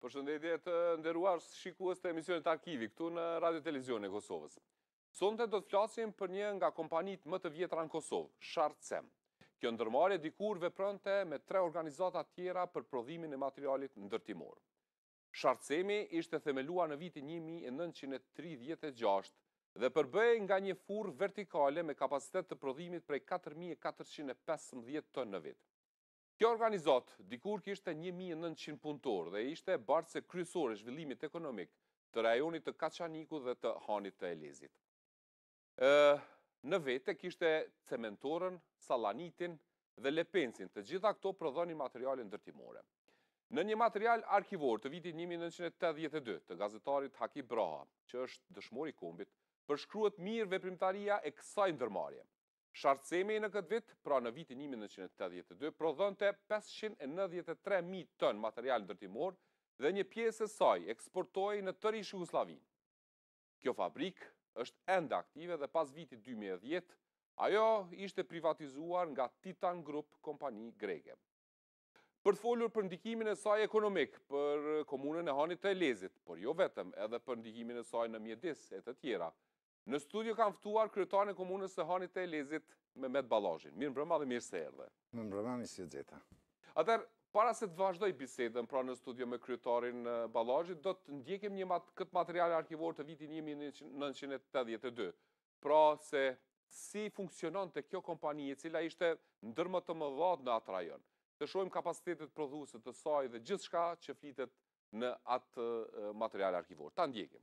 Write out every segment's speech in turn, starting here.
Përshëndetje të nderuar shikues të emisionit Arkivi këtu në Radio Televizionin e Kosovës. Sonte do të flasim për një nga kompanitë më të vjetra në Kosovë, Sharcem. Kjo ndërmarrje dikur vepronte me tre organizata tjera për prodhimin e materialit ndërtimor. Sharcemi ishte themeluar në vitin 1936 dhe përbëhej nga një furrë vertikale me kapacitet të prodhimit prej 4415 ton në vit. Kjo organizatë dikur kishte një mijë e nëntëqind punëtorë dhe ishte bartëse kryesore e zhvillimit ekonomik të rajonit të Kaçanikut dhe të Hanit të Elezit. Në vete kishte cementorën, sallanitin dhe lepencin, të gjitha këto prodhonin materiale ndërtimore. Në një material arkivor të vitit një mijë e nëntëqind e tetëdhjetë e dy të gazetarit Haki Braha, që është dëshmor i kombit, përshkruhet mirë veprimtaria e kësaj ndërmarrje. Sharcemi në këtë vit, pra në vitin një mijë e nëntëqind e tetëdhjetë e dy, prodhonte pesëqind e nëntëdhjetë e tre mijë ton material ndërtimor dhe një pjesë e saj eksportohej në tërë ish-Jugosllavinë. Kjo fabrikë është ende aktive dhe pas vitit dy mijë e dhjetë, ajo ishte privatizuar nga Titan Group, kompani greke. Për të folur për ndikimin e saj ekonomik për komunën e Hanit të Elezit, por jo vetëm, edhe për ndikimin e saj në mjedis e të tjera, Në studio kam ftuar kryetarin e komunës së Hanit të Elezit, Mehmet Ballazhin. Mirëmbrëma dhe mirë se erdhe. Mirëmbrëma, mirë se ju gjeta. Atëherë, para se të vazhdoj bisedën pra në studio me kryetarin Ballazhi, do të ndjekim një mat, këtë material arkivor të vitit 1982. Pra se si funksiononte kjo kompani e cila ishte ndër më të mëdhat në atë rajon. Të shohim kapacitetet prodhuese të saj dhe gjithçka që flitet në atë material arkivor. Ta ndjekim.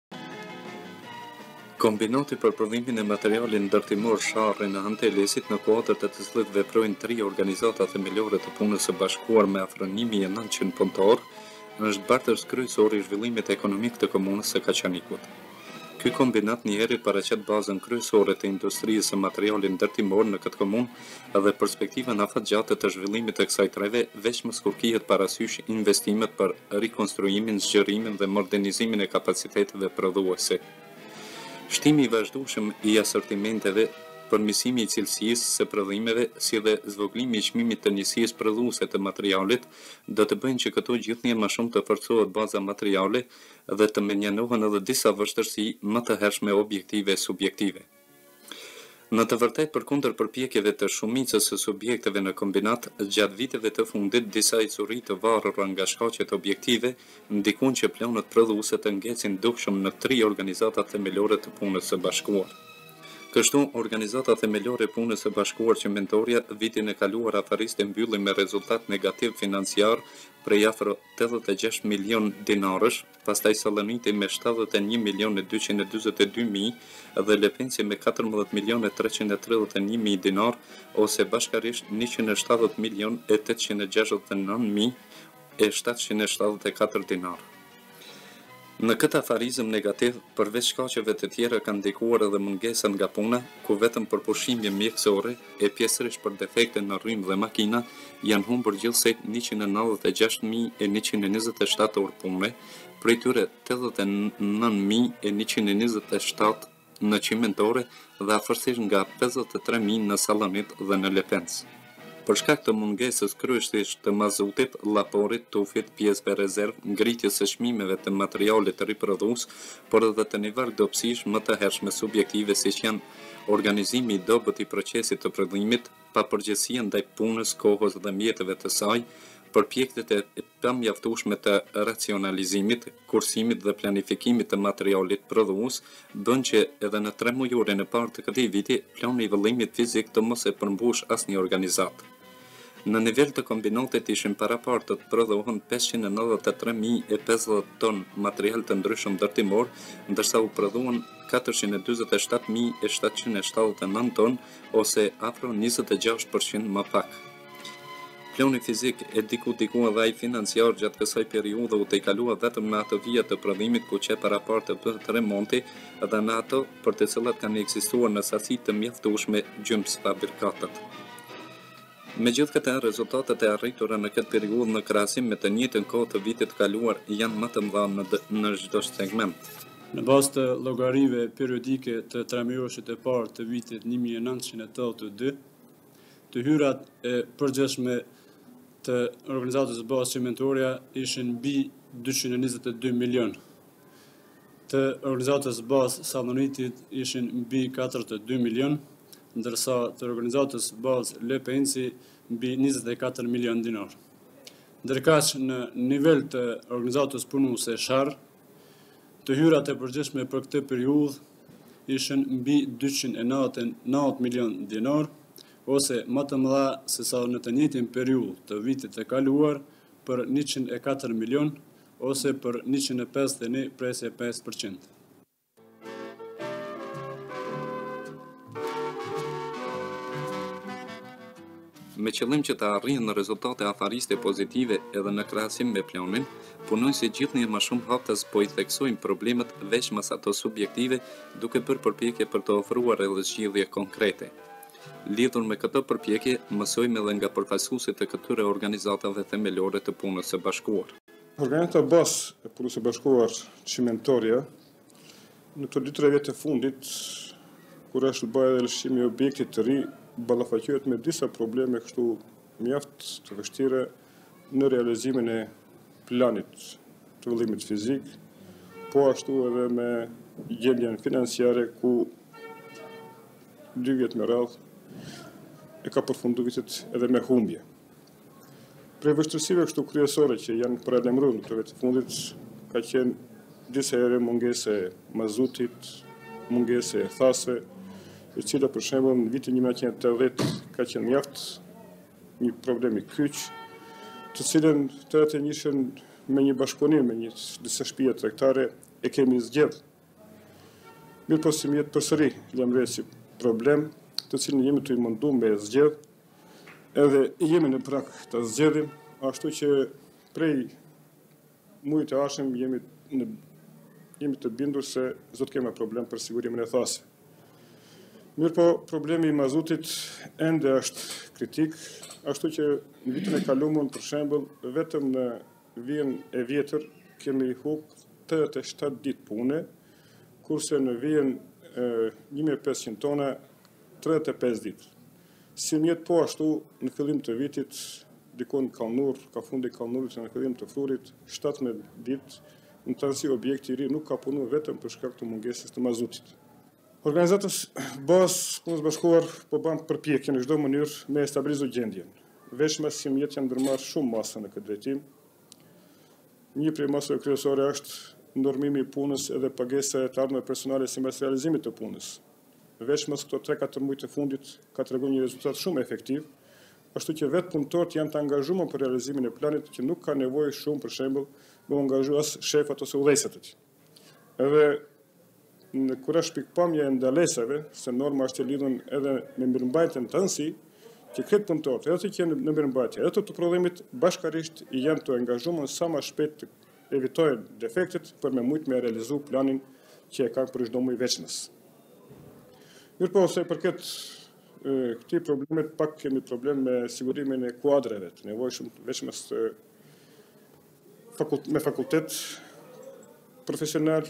Kombinati për prodhimin e materialit ndërtimor Sharri në Han të Elezit në kuadër të cilit veprojnë tri organizata themelore të punës së bashkuar me afro një mijë e nëntëqind punëtorë, është bartës kryesor i zhvillimit ekonomik të komunës së Kaçanikut. Ky kombinat njëheri paraqet bazën kryesore të industrisë së materialit ndërtimor në këtë komunë, dhe perspektivën afatgjate të zhvillimit të kësaj treve, veçmas kur kihet parasysh investimet për rikonstruimin, zgjërimin dhe modernizimin e kapaciteteve prodhuese. Shtimi i vazhdueshëm i asortimenteve, përmirësimi i cilësisë së prodhimeve, si dhe zvogëlimi i çmimit të njësisë prodhuese të materialit, do të bëjnë që këtu gjithnjë e më shumë të forcohet baza materiale dhe të mënjanohen edhe disa vështirësi më të hershme objektive e subjektive. Në të vërtetë, përkundër përpjekjeve të shumicës së subjekteve në kombinat, gjatë viteve të fundit, disa ecuri të varura nga shkaqet objektive ndikuan që planet prodhuese të ngecin dukshëm në tri organizata themelore të punës së bashkuar. Kështu, organizata themelore e punës së bashkuar Çimentorja vitin e kaluar afarist e mbylli me rezultat negativ financiar prej afro tetëdhjetë e gjashtë milionë dinarësh, pastaj Salloniti me shtatëdhjetë e një milionë e dyqind e dyzet e dy mijë dhe Lepenci me katërmbëdhjetë milionë e treqind e tridhjetë e një mijë dinarë ose bashkarisht njëqind e shtatëdhjetë milionë e tetëqind e gjashtëdhjetë e nëntë mijë e shtatëqind e shtatëdhjetë e katër dinarë. Në këtë afarizëm negativ, përveç shkaqeve të tjera kanë ndikuar edhe mungesat nga puna, ku vetëm për pushime mjekësore, e pjesërisht për defekte në rrymë dhe makina, janë humbur gjithsej njëqind e nëntëdhjetë e gjashtë mijë e njëqind e njëzet e shtatë orë pune, prej tyre tetëdhjetë e nëntë mijë e njëqind e njëzet e shtatë në çimentore dhe afërsisht nga pesëdhjetë e tre mijë në Sallonit dhe në Lepenc. Për shkak të mungesës kryesisht të mazutit, llaporit, tufit, pjesëve rezervë, ngritjes së çmimeve të materialit riprodhues, por edhe të një varg dobësish më të hershme subjektive siç janë organizimi i dobët i procesit të prodhimit, papërgjegjësia ndaj punës, kohës dhe mjeteve të saj, përpjekjet e pamjaftueshme të racionalizimit, kursimit dhe planifikimit të materialit prodhues, bënë që edhe në tremujorin e parë të këtij viti, plani i vëllimit fizik të mos e përmbushë asnjë organizatë. Në nivel të kombinatit ishin paraparë të prodhohen pesëqind e nëntëdhjetë e tre mijë e pesëdhjetë ton material të ndryshëm ndërtimor, ndërsa u prodhuan katërqind e dyzet e shtatë mijë e shtatëqind e shtatëdhjetë e nëntë ton ose afro njëzet e gjashtë për qind më pak. Plani fizik e diku diku edhe ai financiar gjatë kësaj periudhe u tejkalua vetëm në ato vija të prodhimit ku qe paraparë të bëhet remonti dhe në ato për të cilat kanë ekzistuar në sasi të mjaftueshme gjymsfabrikatet. Megjithëkëtë, rezultatet e arritura në këtë periudhë në krahasim me të njëjtën kohë të vitit të kaluar janë më të mëdha në çdo segment. Në bazë të llogarive periodike të tremujorshit të parë të vitit një mijë e nëntëqind e tetëdhjetë e dy, të hyrat e përgjithshme të organizatës bazë Çimentorja ishin mbi dyqind e njëzet e dy milionë. të organizatës bazë Salloniti ishin mbi katërdhjetë e dy milionë, ndërsa të organizatës bazë Lepenci mbi njëzet e katër milionë dinarë. Ndërkaq në nivel të organizatës punuese Sharr, të hyrat e përgjithshme për këtë periudhë ishin mbi dyqind e nëntëdhjetë e nëntë milionë dinarë, ose më të mëdha sesa në të njëjtën periudhë të vitit të kaluar për njëqind e katër milionë, ose për njëqind e pesëdhjetë e një presje e pesë për qind. Me qëllim që të arrihen rezultate afariste pozitive edhe në krahasim me planin, punonjësit gjithnjë e më shumë haptas po i theksojnë problemet veçmas ato subjektive, duke bërë përpjekje për të ofruar edhe zgjidhje konkrete. Lidhur me këto përpjekje, mësojmë edhe nga përfaqësuesit e këtyre organizatave themelore të Punës së Bashkuar. Organizata bazë e Punës së Bashkuar, Çimentoria, në këto dy-tre vjet të fundit, kur është ba edhe lëshimi i objektit të ri, ballafaqohet me disa probleme kështu mjaft të vështira në realizimin e planit të zhvillimit fizik, po ashtu edhe me gjendjen financiare ku dy vjetë me radhë e ka përfundu vitin edhe me humbje. Prej vështirësive kështu kryesore që janë paralajmëru në vjetët e fundit, ka qenë disa herë mungesa e mazutit, mungesa e thasëve, e cila për shembull në vitin 1980 ka qenë mjaft Një problem kyç, të cilin tetëdhjetë e njishin me një bashkëpunim me një disa shpija tregtare e kemi zgjedh. Mirëpo simjet përsëri, lajmërue si problem, të cilin jemi tu u mundu me e zgjedh, edhe jemi në prag ta zgjedhim, ashtu që prej mujit të ardhshëm jemi, në, jemi të bindur se s'do t'kemi problem për sigurimin e thasëve. Mirëpo problemi i mazutit ende është kritik, ashtu që në vitin e kalumen për shembull vetëm në vijën e vjetër kemi hup 87 ditë pune, kurse në vijën 1500 tona 35 ditë. Simjet po ashtu në fillim të vitit dikun në kallnur, ka fundi kallnurit e në fillim të frurit 17 ditë Në tanësi objekti i ri nuk ka punu vetëm për shkak të mungesës të mazutit. Organizata bazë e Punës së Bashkuar po ban përpjekje në çdo mënyrë me e stabilizu gjendjen. Veçmas simjet janë ndërmarrë shumë masa në këtë drejtim. Një prej masave kryesore është normimi i punës edhe pagesa e të ardhunave personale simbas realizimit të punës. Veçmas këto 3-4 mujt e fundit ka tregu një rezultat shumë efektiv, ashtu që vetë punëtorët janë të angazhum për realizimin e planit që nuk ka nevojë shumë për shembull me u angazhu as shefat ose udhëheqësat. Edhe në kur është pikëpamja e ndalesave, se norma është e lidhun edhe me mirëmbajtjen në tanësi, që krejt punëtorët, edhe ata që janë në mirëmbajtje, edhe ata të prodhimit, bashkarisht janë të angazhum sa ma shpejt t'i evitojnë defektet për me mujtë me realizu planin që e kanë për çdo muj veçmas. Mirëpo, se për këtë Këtij problemi pak kemi problem me sigurimin e kuadreve të nevojshëm veçmas fakult, me fakultet profesional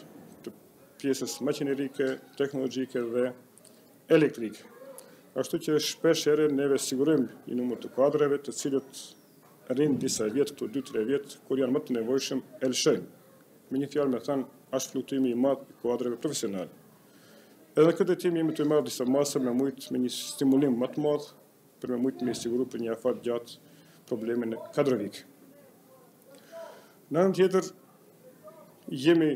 të pjesës maqinerike, teknologjike dhe elektrike. Ashtu që shpesh herë neve sigurim një numër të kuadreve të cilët rrinë disa vjet këtu 2-3 vjet kur janë më të nevojshëm e lshojnë. Me një fjalë me thanë, asht fluktuimi i madh i kuadreve profesionale. Edhe këtu jemi tu marrë disa masa me mujtë me një stimulim më të madh për me mujtë me siguru për një afat të gjatë problemin kadrovik. Në anën tjetër, jemi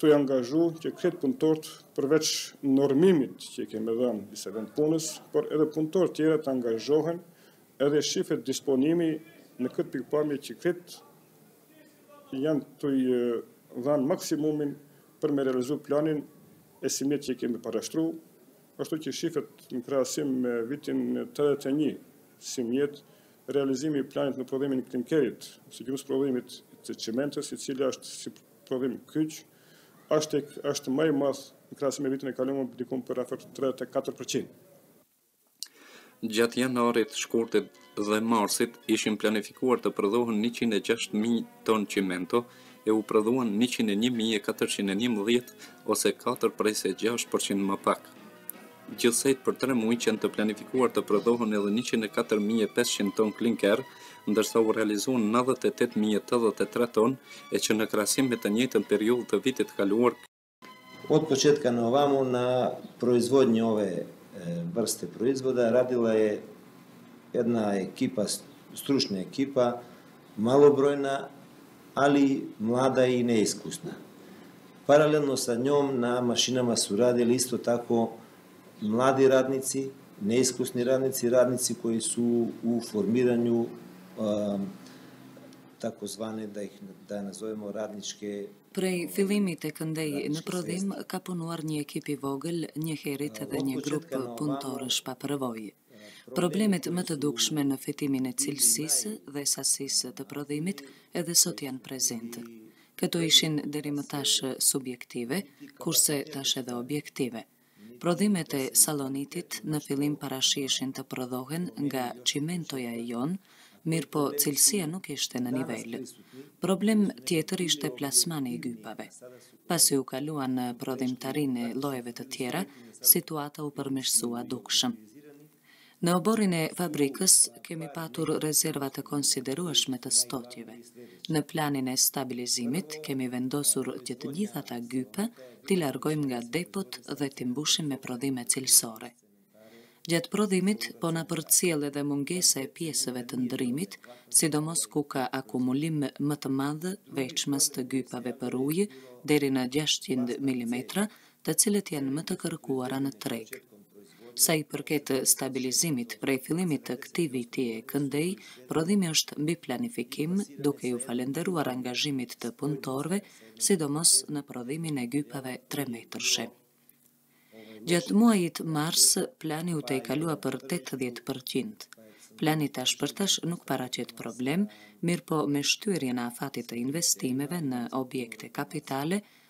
tu i angazhu që krejt punëtorët përveç normimit që i kemi dhënë disa vende punës, por edhe punëtorët tjerë të angazhohen edhe shifet disponimi në këtë pikëpamje që krejt janë tu e dhanë maksimumin për me realizu planin e simjetit që kemi parashtru, ashtu që shifet në krahasim me vitin 81 simjet, realizimi i planit në prodhimin e klinkerit, si gjysmëprodhim i qimentos, i cili është si prodhim kyç, është, është ma i madh në krahasim me vitin e kalumë, dikun për afër 34%. Gjatë janarit, shkurtit dhe marsit ishin planifikuar të prodhohen njëqind e gjashtë mijë ton çimento e u prodhuan njëqind e një mijë e katërqind e njëmbëdhjetë ose katër presje e gjashtë për qind më pak. Gjithsejt për tre muaj qenë të planifikuara të prodhohen edhe njëqind e katër mijë e pesëqind ton klinker, ndërsa u realizuan nëntëdhjetë e tetë mijë e tetëdhjetë e tre ton e që në krahasim me të njëjtën periudhë të vitit të kaluar, Од почетка на оваму на производње ove vrste proizvoda radila je една екипа, стручна екипа, малобројна, али млада и неискусна. Паралелно со њом на машинама су радили исто тако млади радници, неискусни радници, радници кои су у формирању Ehm, tako zvane da ih da nazovemo radničke Prej fillimit e këndej në prodhim ka punuar një ekip i vogël, njëherit edhe një grup punëtorësh pa përvojë. Problemet më të dukshme në fitimin e cilësisë dhe sasisë të prodhimit edhe sot janë prezente. Këto ishin deri më tash subjektive, kurse tash edhe objektive. Prodhimet e salonitit në fillim parashiheshin të prodhohen nga çimentoja e jonë, mirëpo cilësia nuk ishte në nivel. Problem tjetër ishte plasmani i gypave. Pasi u kalua në prodhimtarinë e llojeve të tjera, situata u përmirësua dukshëm. Në oborrin e fabrikës kemi patur rezerva të konsiderueshme të stoqeve. Në planin e stabilizimit kemi vendosur që të gjithë ata gypa t'i largojmë nga depot dhe t'i mbushim me prodhime cilësore. Gjatë prodhimit po na përcjell edhe mungesa e pjesëve të ndërrimit, sidomos ku ka akumulim më të madh veçmas të gypave për ujë deri në gjashtëqind milimetra të cilët janë më të kërkuara në treg. Sa i përket stabilizimit prej fillimit të këtij viti e këndej, prodhimi është mbi planifikim, duke iu falënderuar angazhimit të punëtorëve, sidomos në prodhimin e gypave tre metrëshe. Gjatë muajit mars, plani u tejkalua për tetëdhjetë për qind. Plani tash për tash nuk paraqet problem, mirëpo me shtyrjen e afatit të investimeve në objekte kapitale,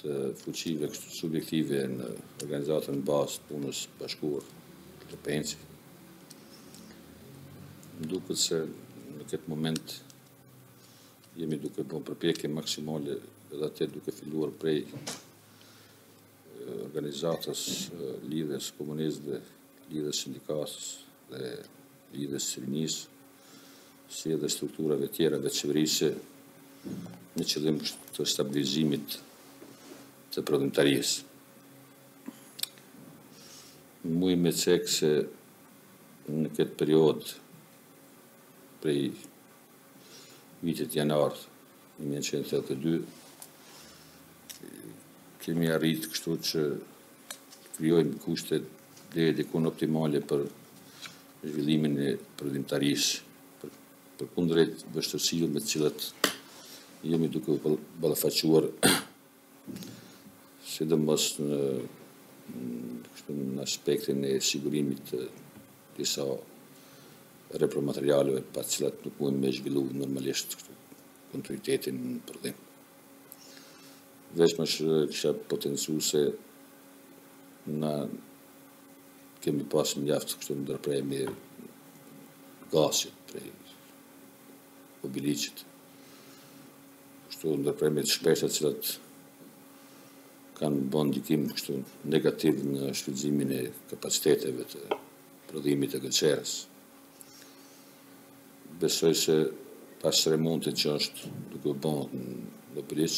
të fuqive kështu subjektive në organizatën bazë të punës bashkuar të pensi. Më duket se në këtë moment jemi duke bërë përpjekje maksimale edhe atë duke filluar prej organizatës Lidhjes Komunistëve dhe Lidhjes Sindikatës dhe Lidhjes së Rinisë, si edhe strukturave tjera vetëqeverisëse me qëllim të stabilizimit të prodhimtarisë. Muj me cekë se në këtë periodë prej muajit janar 1982, kemi arritë kështu që krijojmë kushte deri dikun optimale për zhvillimin e prodhimtarisë, për, përkundrejt vështirësive me të cilat jemi duke u ballafaquar sidomos në kështu në aspektin e sigurimit të disa repromaterialeve pa të cilat nuk mund me zhvillu normalisht kështu kontinuitetin në prodhim. Veçmas kisha potencu se na kemi pas mjaft kështu ndërpreme gazit prej Obiliqit. kështu ndërprerje të shpeshta të cilat kanë bën ndikim kështu negativ në shfrytëzimin e kapaciteteve të prodhimit të gëlqeres. Besoj se pas remontit që është duke u bën në Obiliq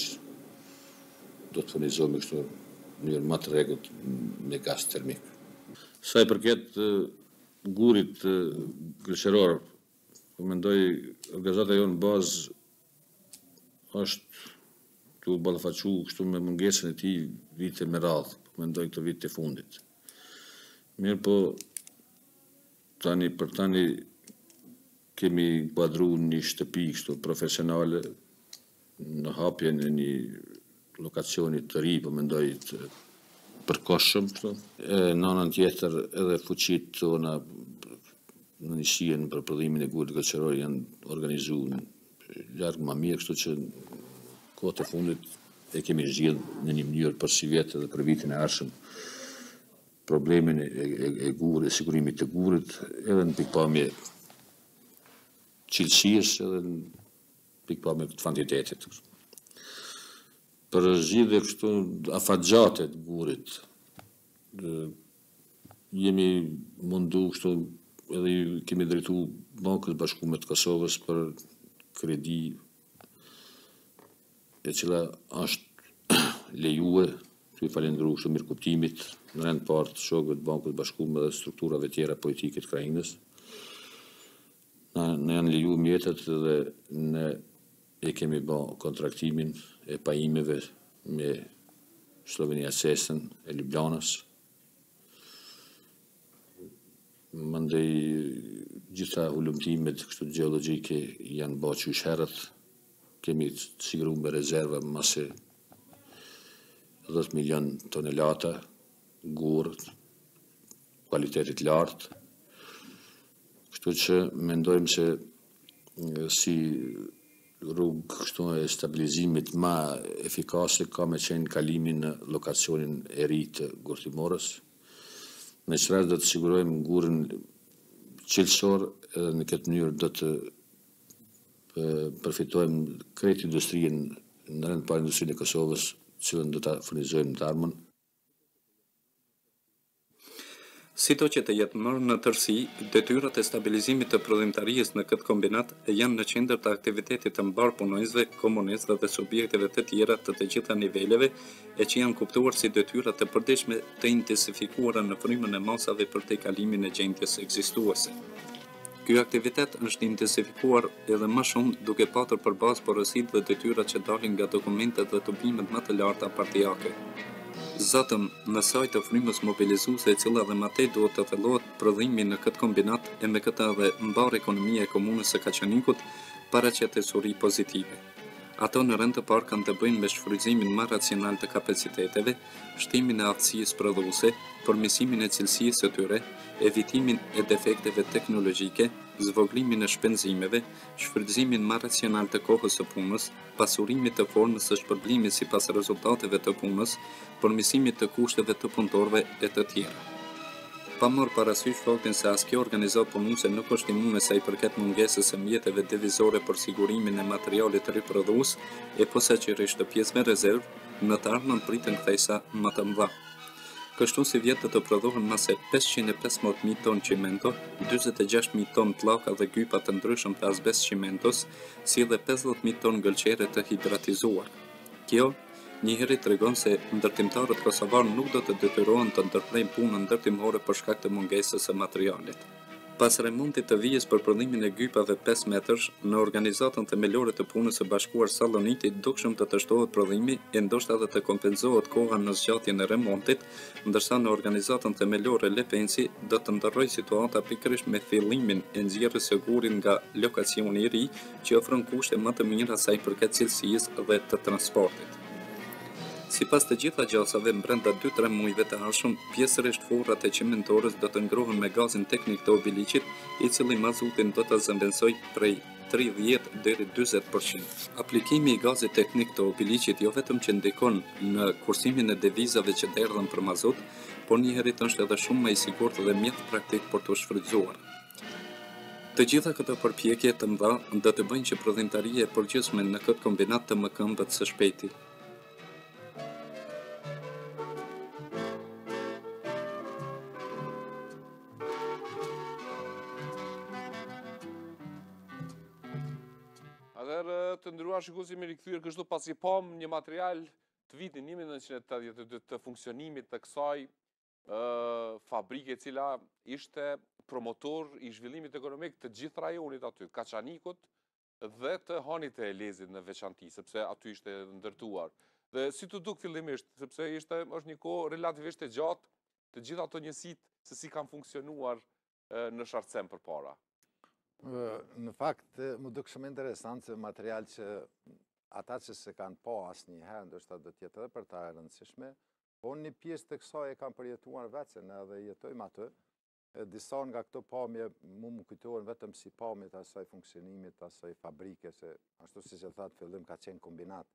do të furnizohemi kështu në mënyrë më të rregullt me gaz termik. Sa i përket gurit gëlqeror, po mendoj organizata jonë bazë është tu u ballafaqu kështu me mungesën e tij vite me radhë, po mendoj këto vite të fundit. Mirëpo, tani për tani kemi inkuadru një shtëpi kështu profesionale në hapjen e një lokacioni të ri, po mendoj të përkohshëm, këtu. Në anën tjetër edhe fuqitë tona në njësinë për prodhimin e gurit gëlqeror janë organizuar larg më mirë, kështu që kohët e fundit e kemi zgjidh në një mënyrë për sivjet dhe për vitin e ardhshëm problemin e, e, e gurë, e sigurimit të gurit, edhe në pikëpamje të cilësisë, edhe në pikëpamje të kvantitetit. Për zgjidhje kështu afatgjate të gurit, jemi mundu kështu edhe kemi drejtu Bankës Bashkume të Kosovës për kredi e cila është lejue tu i falënderu kështu mirëkuptimit në rend parë shokëve të Bankës Bashkume dhe strukturave tjera politike të krajinës Na janë leju mjetet dhe ne kemi ba kontraktimin e pajimeve me Sllovenia Cesen e Ljubljanës. Mandej gjitha hulumtimet kështu gjeologjike janë ba qysh herët. Kemi siguru me rezerva ma se dhjetë miljon tonelata gur. kualiteti të lartë. Kështu që mendojmë se si rrugë kështu e stabilizimit ma efikase ka me qenë kalimi në lokacionin e ri të Gurtimorës, me çfarë do të sigurojmë gurin cilësor edhe në këtë mënyrë do të përfitojmë krejt industrinë në rend parë industrinë e Kosovës, cilën do ta furnizojmë të ardhmen. Sido që të jetë marrë në tërësi, detyrat e stabilizimit të prodhimtarisë në këtë kombinat janë në qendër të aktivitetit të mbarë punonjësve, komunistëve dhe subjekteve të tjera të të gjitha niveleve e që janë kuptuar si detyra të përditshme të intensifikuara në frymën e masave për tejkalimin e gjendjes ekzistuese. Ky aktivitet është intensifikuar edhe ma shumë duke patur për bazë porositë dhe detyrat që dalin nga dokumentet dhe tubimet ma të larta partiake. Zaten, në sajë të frymës mobilizuese e cila dhe ma tej duhet të thellohet prodhimi në këtë kombinat e me këtë edhe mbarë ekonomia e komunës së Kaçanikut paraqet ecuri pozitive. Ato në rend të parë kanë të bëjnë me shfrytëzimin ma racional të kapaciteteve, shtimin e aftësisë prodhuese, përmirësimin e cilësisë së tyre, evitimin e defekteve teknologjike, zvogëlimin e shpenzimeve, shfrytëzimin ma racional të kohës së punës, pasurimit të formës së shpërblimit sipas rezultateve të punës, përmirësimit të kushteve të punëtorëve e të tjera. Pa marrë parasysh faktin se as kjo organizatë punuese nuk është imune sa i përket mungesës së mjeteve devizore për sigurimin e materialit riprodhues e posaçërisht të pjesëve rezervë, Në të ardhmen priten kthesa më të mëdha. Kështu sivjet do të prodhohen më se 515.000 ton çimento, 46.000 ton pllaka dhe gypa të ndryshëm të azbest çimentos, si dhe 50.000 ton gëlqere të hidratizuar. Kjo njëheri tregon se ndërtimtarët kosovarë nuk do të detyrohen të ndërprejnë punën ndërtimore për shkak të mungesës së materialit. Pas remontit të vijës për prodhimin e gypave pesëmetërsh, në organizatën themelore të punës së bashkuar Saloniti dukshëm do të shtohet prodhimi e ndoshta edhe të kompenzohet koha në zgjatjen e remontit, ndërsa në organizatën themelore Lepenci do të ndërrojë situata pikërisht me fillimin e nxjerrjes së gurit nga lokacioni i ri që ofron kushte më të mira sa i përket cilësisë dhe të transportit. Sipas të gjitha gjasave, brenda dy-tre muajve të ardhshëm, pjesërisht furrat e çimentorës do të ngrohen me gazin teknik të Obiliqit, i cili mazutin do ta zëvendësojë prej tridhjetë deri dyzet për qind. Aplikimi i gazit teknik të Obiliqit jo vetëm që ndikon në kursimin e devizave që derdhen për mazut, por njëherit është edhe shumë më i sigurt dhe mjaft praktik për t'u shfrytëzuar. Të gjitha këto përpjekje të mëdha do të bëjnë që prodhimtaria e përgjithshme në këtë kombinat të mëkëmbet së shpejti. Të nderuar shikues, jemi rikthyer kështu pasi pamë një material të vitit 1982 të funksionimit të kësaj fabrike e cila ishte promotor i zhvillimit ekonomik të gjithë rajonit aty, Kaçanikut dhe të Hanit të Elezit në veçanti, sepse aty ishte ndërtuar. Dhe si t'u duk fillimisht, sepse ishte është një kohë relativisht e gjatë të gjitha ato njësi se si kanë funksionuar në Sharrcem përpara. Në fakt, m'u duk shumë interesant si material që ata që s'e kanë pa asnjëherë, ndoshta do të jetë edhe për ta e rëndësishme, Po një pjesë të kësaj e kam përjetuar vetë se ne edhe jetojmë aty. Disa nga këto pamje mu më kujtohen vetëm si pamje të asaj funksionimit, të asaj fabrike, se ashtu siç thatë n'fillim ka qenë kombinat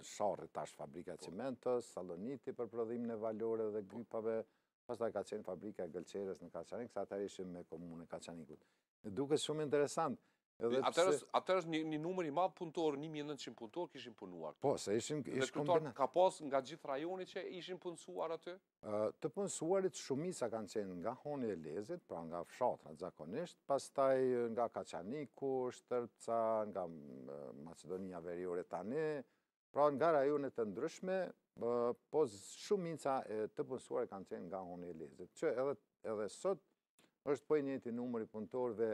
Sharri tash fabrika po. çimentos, Saloniti për prodhimin e valoreve dhe po. gypave, Pastaj ka qenë fabrika e gëlqeres në Kaçanik, se atëherë ishim me komunën e Kaçanikut. Më duket shumë interesant. Atëherë është një numër i madhë punëtorë, 1900 punëtorë kishin punuar. Po, se ishim ish kombinat. Ka pas nga gjithë rajoni që ishin punësuar aty? Të punësuarit shumica kanë qenë nga Hani i Elezit, pra nga fshatrat zakonisht, pastaj nga Kaçaniku, Shtërpca, nga Maqedonia Veriore tani, Pra nga rajone të ndryshme, po shumica e të punësuarve kanë qenë nga Honi i Elezit. Që edhe sot është po i njëti numër i punëtorve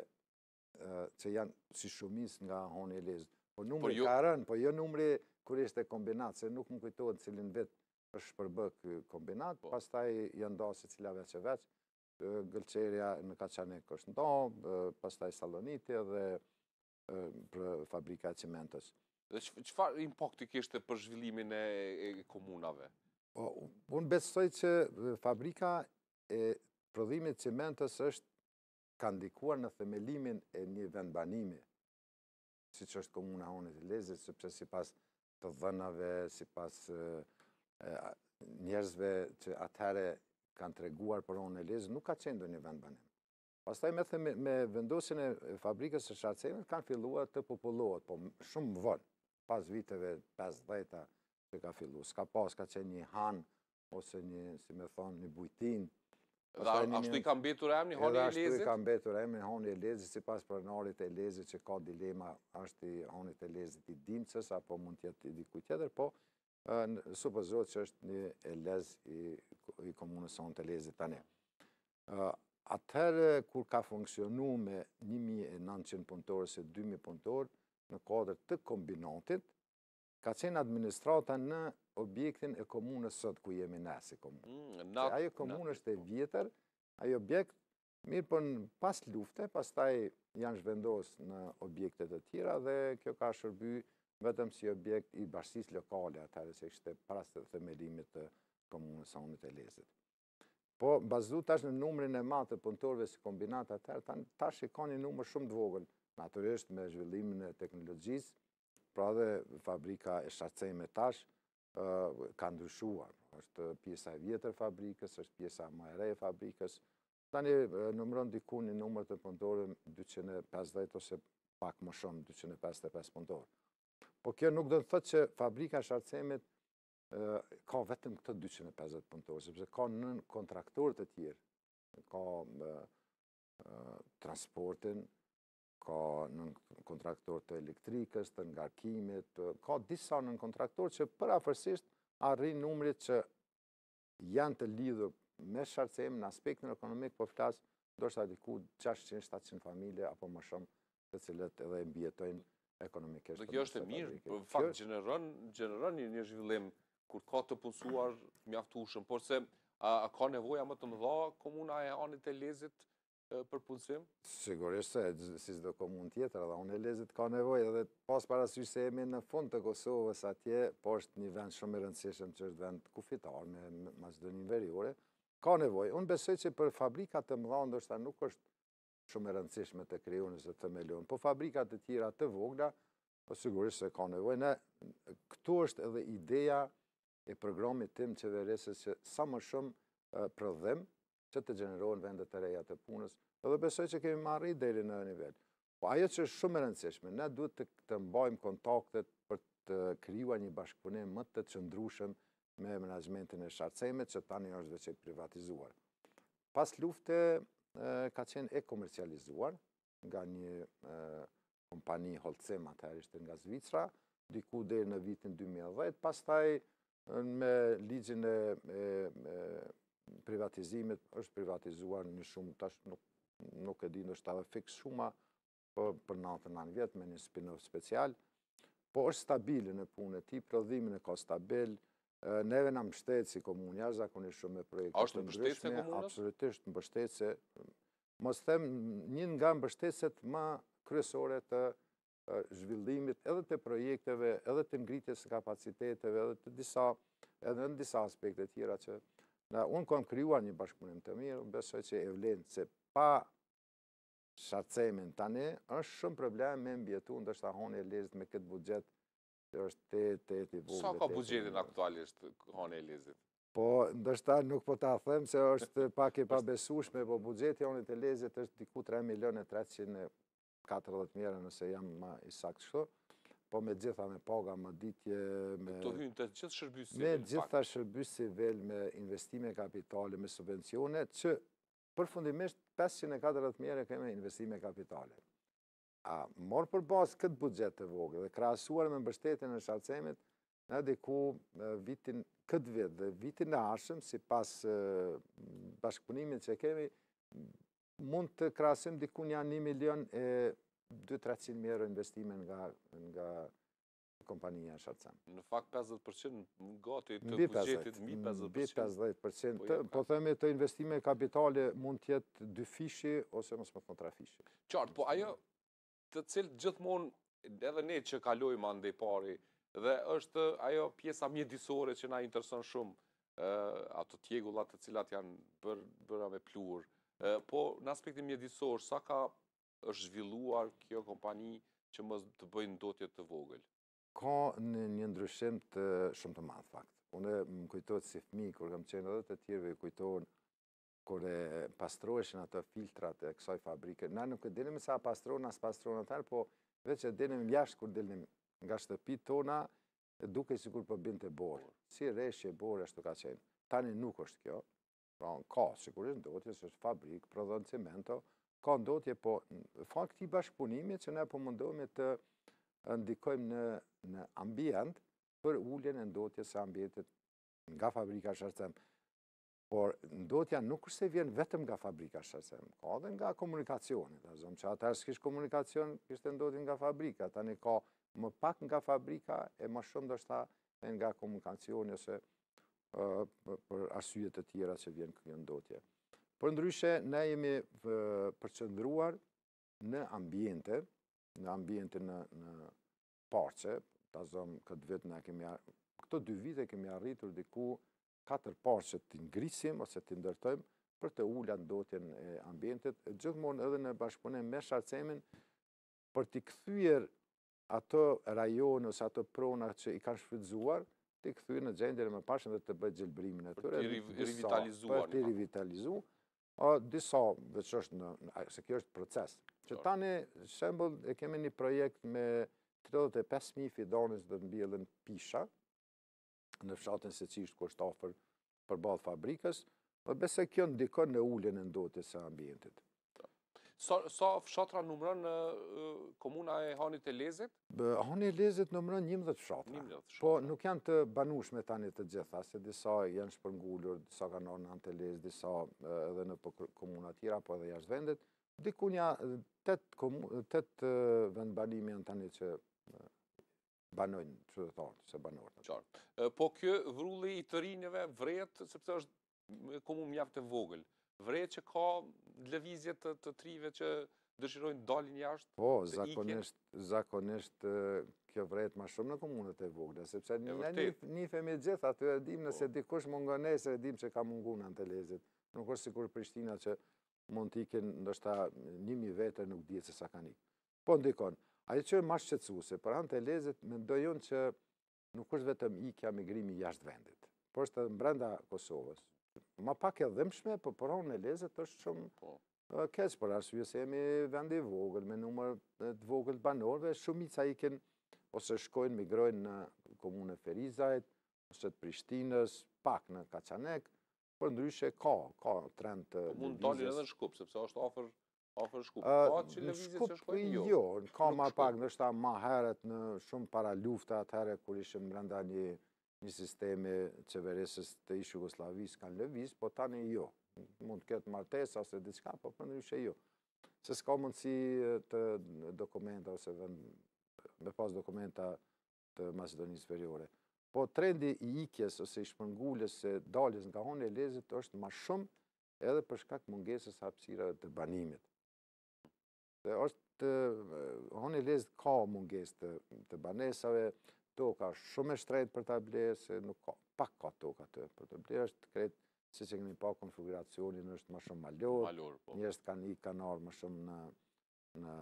që janë si shumicë nga Honi i Elezit. Po numëri po ka rënë, po jo numëri kur ishte kombinat, se nuk më kujtohet cilin vit është shpërbë ky kombinat, po. pastaj janë nda secila veç e veç, gëlqerja në Kaçanik është nda, pastaj Saloniti dhe për fabrika e çimentos. Dhe çfarë impakti kishte për zhvillimin e komunave? Po, unë besoj që fabrika e prodhimit çimentos është ka ndikuar në themelimin e një vendbanimi, siç është komuna Honit të Elezit, sepse sipas të dhënave, sipas njerëzve që atëhere kanë treguar për Honin e Elezit, nuk ka qenë ndonjë vendbanim. Pastaj me them me vendosjen e fabrikës së Sharrcemit kanë filluar të popullohet, po shumë vonë, pas viteve 50-ta që ka fillu. S'ka pas, ka qenë një han, ose një, si me thonë, një bujtinë. Dhe ashtu i ka mbetur emni Honi e Lezit? Ashtu i ka mbetur emni Honi i Elezit, sipas pronarit Elezit që ka dilema, a është i Honit Elezit, i Dimcës, apo mund të jetë i diku tjetër, po Supozohet që është një Elez i komunës Honit të Elezit tani. Atëherë, kur ka funksionu me 1.900 punëtorë ose 2.000 punëtorë, në kuadër të kombinatit, ka qenë administrata në objektin e komunës sot, ku jemi ne si komunë. Mm, ajo komunë është e vjetër, ajo objekt Mirëpo pas lufte, pastaj janë zhvendos në objektet e tjera dhe kjo ka shërby vetëm si objekt i bashkësisë lokale, atëherë siç ishte para themelimit të komunës së Hanit të Elezit. Po, bazu tash në numrin e madh të punëtorve si kombinat atëherë, tash i ka një numër shumë të vogël, natyrisht me zhvillimin e teknologjisë, pra dhe fabrika e Sharrcemit tash, Ka ndryshuar. Është pjesa e vjetër e fabrikës, është pjesa më e re e fabrikës. Tani numëron diku një numër të punëtorëve 250 ose pak më shumë 255 punëtorë. Po kjo nuk do të thotë që fabrika e Sharrcemit ka vetëm këto 250 punëtorë, sepse ka nënkontraktorët e tjerë, ka transportin, ka nënkontraktor të elektrikës, të ngarkimit, ka disa nënkontraktor që përafërsisht arrin numri që janë të lidhur me Sharrcem në aspektin ekonomik, po flas ndoshta diku 600-700 familje apo më shumë të cilat edhe mbijetojnë ekonomikisht. Dhe kjo është e mirë, për po, fakt gjeneron, gjeneron një, një zhvillim kur ka të punësuar mjaftushëm, porse a, ka nevoja më të mëdha komuna e Hanit të Elezit për punësim? Sigurisht se, si çdo komunë tjetër, edhe Hani i Elezit ka nevojë edhe pas parasysh se jemi në fund të Kosovës atje, po është një vend shumë i rëndësishëm që është vend kufitar me Maqedoninë Veriore, ka nevojë. Unë besoj që për fabrika të mëdha, ndoshta nuk është shumë e rëndësishme të krijon ose të themelon, po fabrika të tjera të vogla, po sigurisht se ka nevojë. Këtu është edhe ideja e programit tim qeverisës që sa më shumë prodhim që të gjenerohen vendet e reja të punës, edhe besoj që kemi me arri deri në nivel. Po ajo që është shumë e rëndësishme, ne duhet të, të mbajmë kontaktet për të krijuar një bashkëpunim më të qëndrueshëm me menaxhmentin e Sharrcemit që tani është veç e privatizuar. Pas lufte ka qenë e komercializuar, nga një kompani Holcim, atëherë ishte nga Zvicra, diku deri në vitin 2010, pastaj me ligjin e privatizimit është privatizuar një shumë, tash nuk, nuk e di ndoshta fiks shuma, po për 99 vjet me një spin-off special, po është stabile në punë e tij, prodhimin e ka stabil, neve na mbështet si komunë, jashtëzakonisht shumë me projekte të ndryshme, absolutisht mbështet se mos them një nga mbështetësit më kryesore të zhvillimit edhe të projekteve, edhe të ngritjes së kapaciteteve, edhe të disa, edhe në disa aspekte tjera që unë kam krijuar një bashkëpunim të mirë, unë besoj që e vlen se pa Sharrcemin tani, është shumë problem me mbijetu, ndoshta Hani i Elezit me këtë buxhet Është te te te vogël. Sa e ka buxhetin aktualisht Hani i Elezit? Po, ndoshta nuk po ta them se është pak e pabesueshme, po buxheti i Hanit të Elezit është diku 3 milionë 340 mijë nëse jam më i saktë kështu. Po me gjitha me paga, mëditje, me... Të hyjnë të gjithë shërbyesit civilë, me gjithë shërbyesit civilë, me investime kapitale, me subvencione, që përfundimisht 540 mijë kemi investime kapitale. A, marrë për bazë këtë buxhet të vogël dhe krahasuar me mbështetjen e Sharrcemit, na diku vitin këtë vit dhe vitin e ardhshëm, sipas bashkëpunimit që kemi, mund të krahasojmë diku janë 1 milion e 2-300 mijë euro investime nga nga kompania Sharrcem. Në fakt 50 përqind gati të buxhetit, mbi 50 përqind. Mbi 50 përqind, po themi te investime kapitale mund të jetë dyfishi, ose mos me thënë trefishi. Qartë, po ajo të cilën gjithmonë edhe ne që kalojmë andejpari, dhe është ajo pjesa mjedisore që na intereson shumë, ato tjegullat të cilat janë bërë me pluhur, po në aspektin mjedisor, sa ka Është zhvilluar kjo kompani që mos të bëjë ndotje të vogël. Ka një ndryshim shumë të madh fakt. Unë më kujtohet si fëmijë kur kam qenë edhe të tjerëve u kujtohet kur pastroheshin ato filtrat e kësaj fabrike. Na nuk e dinim se a pastrohen as pastrohen atëherë, po veç e dinim jashtë kur dilnim nga shtëpitë tona, dukej sikur po binte borë. Si reshje bore ashtu ka qenë. Tani nuk është kjo. Pra, ka sigurisht ndotje, se është fabrikë, prodhon cimento, ka ndotje, po falë këtij bashkëpunimi që ne po mundohemi të ndikojmë në ambient për uljen e ndotjes së ambientit nga fabrika Sharrcem. Por ndotja nuk është se vjen vetëm nga fabrika Sharrcem, ka dhe nga komunikacioni, ta zëmë që atëherë s'kish komunikacion, kishte ndotje nga fabrika, tani ka më pak nga fabrika e më shumë ndoshta nga komunikacioni, ose për arsye të tjera që vjen kjo ndotje. Përndryshe, ne jemi përqendruar në ambiente, në ambiente në parqe, ta zëmë këtë vit ne kemi arritur, këto dy vite kemi arritur diku 4 parqe t'i ngrisim ose t'i ndërtojmë për të ulur ndotjen e ambientit, gjithmonë edhe në bashkëpunim me Sharrcemin për t'i kthyer ato rajone ose ato prona që i kanë shfrytëzuar, t'i kthejë në gjendjen e mëparshme dhe të bëjë gjelbërimin e tyre, për t'i rivitalizuar, disa, veç është bërë, se kjo është proces. Që tani, shembull, e kemi një projekt me 35.000 fidanë që të mbillen pisha, në fshatin Seçishtë ku është afër përballë fabrikës, dhe besoj kjo ndikon në uljen e ndotjes së ambientit. Sa, sa fshatra numëron komuna e Hanit të Elezit? Hani i Elezit numëron 11 fshatra. 11 fshatra. Po nuk janë të banueshme tani të gjitha, se disa janë shpërngulur, disa kanë ardhur në Han të Elezit, disa edhe në komuna tjera, po edhe jashtë vendit. Diku nja 8 vendbanime janë tani që banojnë qytetarët ose banorët aty. Qartë. Po ky vrulli i të rinjve vërehet sepse është komunë mjaft e vogël. Vërehet që ka lëvizje të të rinjve që dëshirojnë të dalin jashtë. Po, zakonisht, zakonisht kjo vërehet më shumë në komunat e vogla, sepse ne njifemi të gjithë aty e dimë nëse po. dikush mungon nesër e dimë se ka munguar në Han të Elezit. Nuk është sikur Prishtina që mund të ikin ndoshta 1000 vetë nuk dihet se sa kanë ikur. Po ndikon. Ajo që është ma shqetësuese, për Han të Elezit, mendoj unë që nuk është vetëm ikja migrimi jashtë vendit, por është edhe brenda Kosovës. Ma pak e dhimshme, po për Han të Elezit është shumë po. keq, për arsye se jemi vend i vogël, me numër të vogël të banorëve, shumica ikin ose shkojnë, migrojnë në komunën e Ferizajt, ose të Prishtinës, pak në Kaçanik, përndryshe ka, ka trend të... Po mund të dalin edhe në Shkup, sepse është afër Afër Shkupit. Ka lëvizje që shkojnë? Jo. Jo, ka ma pak, ndoshta ma herët, shumë para lufte atëherë, kur ishim brenda një një sistemi qeveresës të ish-Jugosllavisë kanë lëviz, po tani jo. Mund të ketë martesa ose diçka, po përndryshe jo. Se s'ka mundësi të dokumenta ose vend, me pas dokumenta të Maqedonisë Veriore. Po trendi i ikjes ose i shpërnguljes, së daljes nga Hani i Elezit është ma shumë edhe për shkak të mungesës së hapësirave të banimit. Dhe është Hani i Elezit ka mungesë të, të banesave, toka është shumë e shtrenjtë për ta blerë se nuk ka pak ka toka të për të blerë është krejt siç e keni pa konfiguracionin është më shumë malor, malor po. njerëz kanë i kanë arat më shumë në në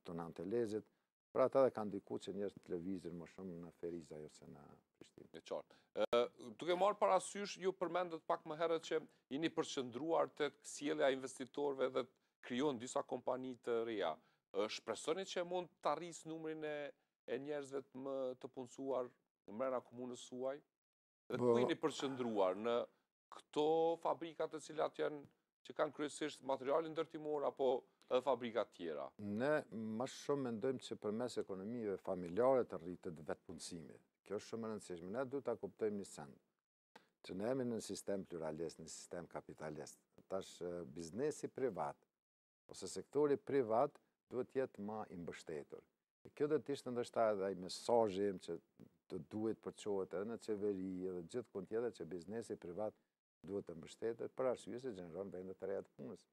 këto në Han të Elezit. Pra ata dhe kanë diku që njerëz të lëvizin më shumë në Ferizaj ose në Prishtinë. E qartë. Duke marrë parasysh, ju përmendët pak më herët që jeni përqendruar tek sjellja e investitorëve dhe të krijoni disa kompani të reja. Shpresoni që mund ta rrisë numrin e njerëzve më të punësuar mrena komunës suaj? Dhe ku jeni përqendruar, në këto fabrika të cilat janë që kanë kryesisht material ndërtimor apo edhe fabrika tjera? Ne më shumë mendojmë që përmes ekonomive familjare të rritet vetëpunësimi. Kjo është shumë rëndësishme. Ne duhet ta kuptojmë një send që ne jemi në sistem pluralist, në sistem kapitalist. Tash biznesi privat ose sektori privat duhet të jetë më i mbështetur. E kjo do të ishte ndoshta edhe ai mesazhi im që do duhej të përçohet edhe në qeveri edhe gjithkund tjetër që biznesi privat duhet të mbështetet për arsye se gjeneron vende të reja të punës.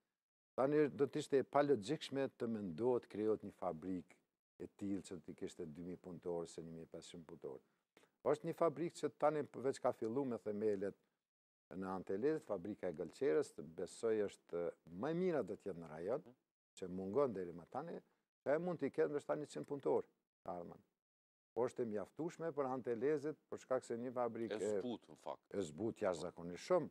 Tani do të ishte e palogjikshme të mendohet të krijohet një fabrikë e tillë që të kishte 2000 punëtorë ose 1500 punëtorë. Është një fabrikë që tani veç ka filluar me themelet Në Han të Elezit, fabrika e gëlqeres, besoj është më e mira do të jetë në rajon, që mungon deri më tani, e mund t'i ketë ndoshta 100 punëtorë të ardhmen. Po është e mjaftushme për Han të Elezit, për shkak se një fabrikë... E zbut, në fakt. E zbut, jashtëzakonisht shumë.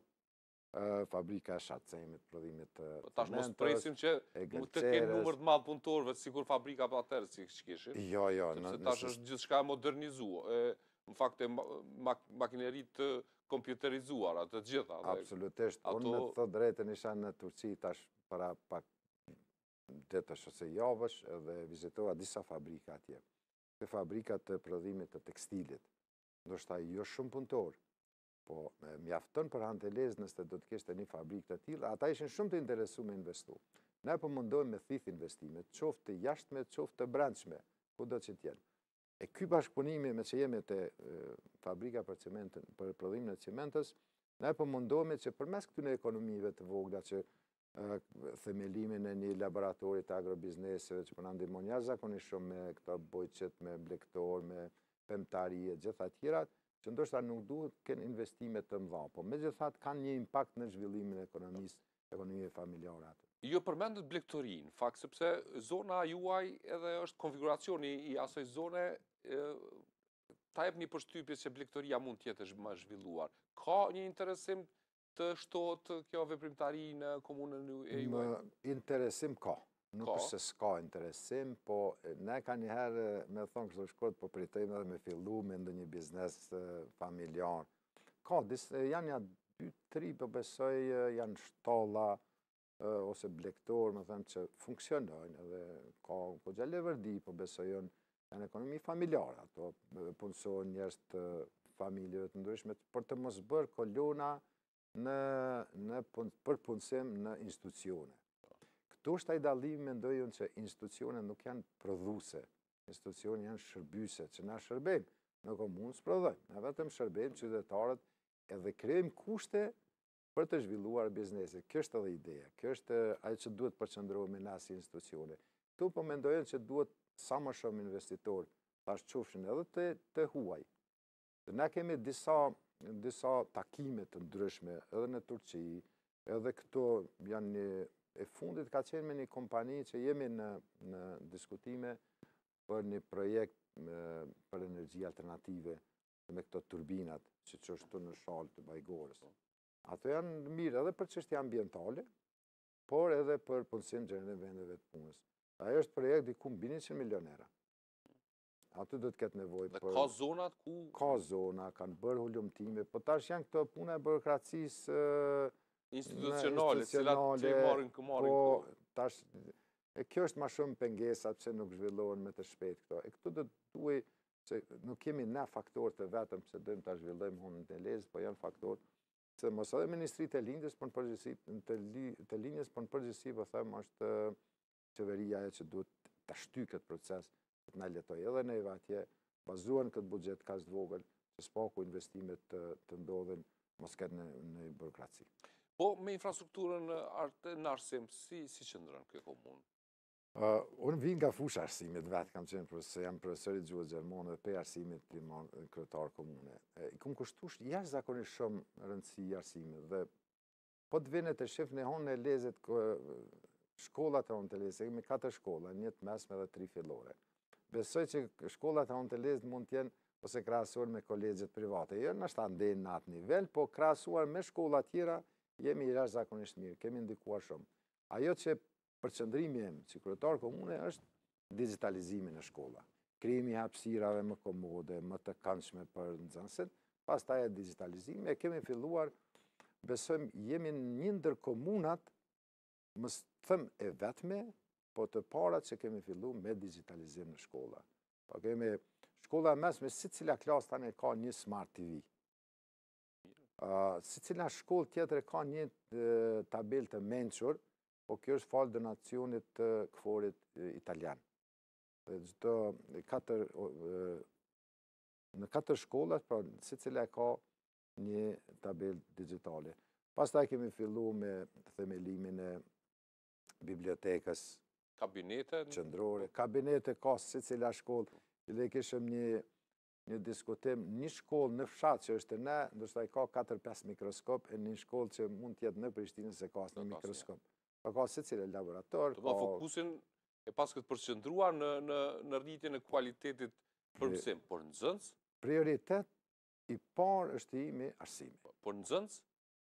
Fabrika e Sharrcemit, prodhimit të çimentos... Po tash mos presim që mund të kemë numër të madh punëtorëve, sikur fabrika për atëherë, siç e kishim. Jo, jo. Sepse tash është gjithçka e modernizume. Në fakt e makineritë të kompjuterizuara të gjitha. Absolutisht, unë me të thënë të drejtën isha në Turqi tash para pak ditësh ose javësh dhe vizitova disa fabrika atje. E fabrika të prodhimit të tekstilit, ndoshta jo shumë punëtorë, po mjafton për Han të Elezit nëse do të kishte një fabrikë të tillë, ata ishin shumë të interesuar me investu. Ne po mundohemi me thith investime, qoftë të jashtme, qoftë të brendshme, kudo që të jenë. E ky bashkëpunimi meqë jemi te fabrika për cementën, për prodhimin e cementës, ne po mundohemi që përmes këtyne ekonomive të vogla që themelimin e një laboratori të agrobizneseve që po na ndimon jashtëzakonisht shumë me këta bujqit, me blektorë, me pemtari e gjitha tjera, që ndoshta nuk duhet kenë investime të mdha, po megjithatë kanë një impakt në zhvillimin e ekonomisë ekonomie familjare aty. Ju përmendët blegtorinë, fakt sepse zona juaj edhe është konfiguracioni i asoj zone ta jep një përshtypje se blegtoria mund të jetë ma e zhvilluar. Ka një interesim të shtohet kjo veprimtari në komunën e juaj? Interesim ka. Nuk është se s'ka interesim, po ne nganjëherë me thonë kështu shkurt, po pritojmë dhe me fillu me ndonjë biznes familjar. Ka, janë ja dy, tri, po besoj, janë shtalla ose blektorë, me thënë, që funksionojnë edhe ka goxha leverdi, po besoj, janë ekonomi familjare, ato punësojnë njerëz të familjeve të ndryshme, për të mos bërë kolona në për punësim në institucione. Këtu është ai dallimi, mendoj unë që institucione nuk janë prodhuese, institucione janë shërbyese që na shërbejmë, në komunë s'prodhojmë, na vetëm shërbejmë qytetarëve edhe krijojmë kushte për të zhvilluar bizneset. Kjo është edhe ideja, kjo është ajo që duhet përqendrohemi na si institucione. Këtu po mendoj unë që duhet sa më shumë investitorë, tash qofshin edhe të, të huaj, Ne kemi disa, disa takime të ndryshme edhe në Turqi, edhe këto janë një, e fundit ka qenë me një kompani që jemi në, në diskutime për një projekt me, për energji alternative me këto turbinat siç është te në Shalë të Bajgorës. Ato janë mirë edhe për çështje ambientale, por edhe për punësim gjenerim vendeve të punës. Ajo është projekt diku mbi 100 milion euro. Aty do të ketë nevojë për... Dhe ka zonat ku... Ka zona, kanë bërë hulumtime, po tash janë këto puna e burokracisë... Institucionale, cilat që i marrin këmarin ku... Po, tash, e kjo është ma shumë pengesa pse nuk zhvillohen me të shpejt këto. E këtu do të duhej se nuk jemi ne faktorë të vetëm pse dojmë ta zhvillojmë Hanin e Elezit, po janë faktor sidomos edhe ministritë e linjës po në përgjithësi, po them, është Qeveria ajo që duhet ta shtyjë këtë proces dhe të na lehtësojë edhe neve atje, bazuar në këtë buxhet kaq të vogël, që së paku investimet të, të ndodhin, mos ketë burokraci. Po me infrastrukturën në arsim, si, si qëndron kjo komunë? Uh, unë vij nga fusha e arsimit vetë, kam qenë apo se jam profesor i gjuhës gjermane dhe prej arsimit tani jam në kryetar komune. I kam kushtu jashtëzakonisht shumë rëndësi arsimit dhe Po të vini të shifni Hanin e Elezit, shkollat e honë të lezit, kemi katër shkolla, një të mesme dhe tri fillore. Besoj që shkollat e Hanit të Elezit mund të jenë ose krahasuar me kolegjet private. Jo ndoshta ende në atë nivel, po krahasuar me shkollat tjera, jemi jashtëzakonisht mirë, kemi ndikuar shumë. Ajo që Përqendrimi im si kryetar komune është digitalizimi në shkolla. Krijimi i hapësirave më komode, më të këndshme për nxënësit, pastaj e digitalizimi e kemi filluar besojmë jemi një ndër komunat mos them e vetme, po të parat që kemi fillu me digitalizim në shkolla. Po e kemi shkolla e mesme, secila klasë tani ka një smart TV. Secila shkollë tjetër e ka një tabelë të mençur, Po kjo është falë donacionit të KFOR-it italian. Çdo, katër, në katër shkollat, pra secila e ka një tabelë digitale. Pastaj kemi fillu me themelimin e bibliotekës kabinete qendrore. Kabinete ka secila shkollë, dhe kishim një një diskutim, një shkollë në fshat që është në, ndoshta i ka 4-5 mikroskop, e një shkollë që mund të jetë në Prishtinë s'e ka asnjë mikroskop. Ka ka secila laborator. Ti fokusin e paske të përqendruar në, në, në rritjen e kualitetit për mësim, po nxënës? Prioritet i parë është imi arsimi. Po, po nxënës?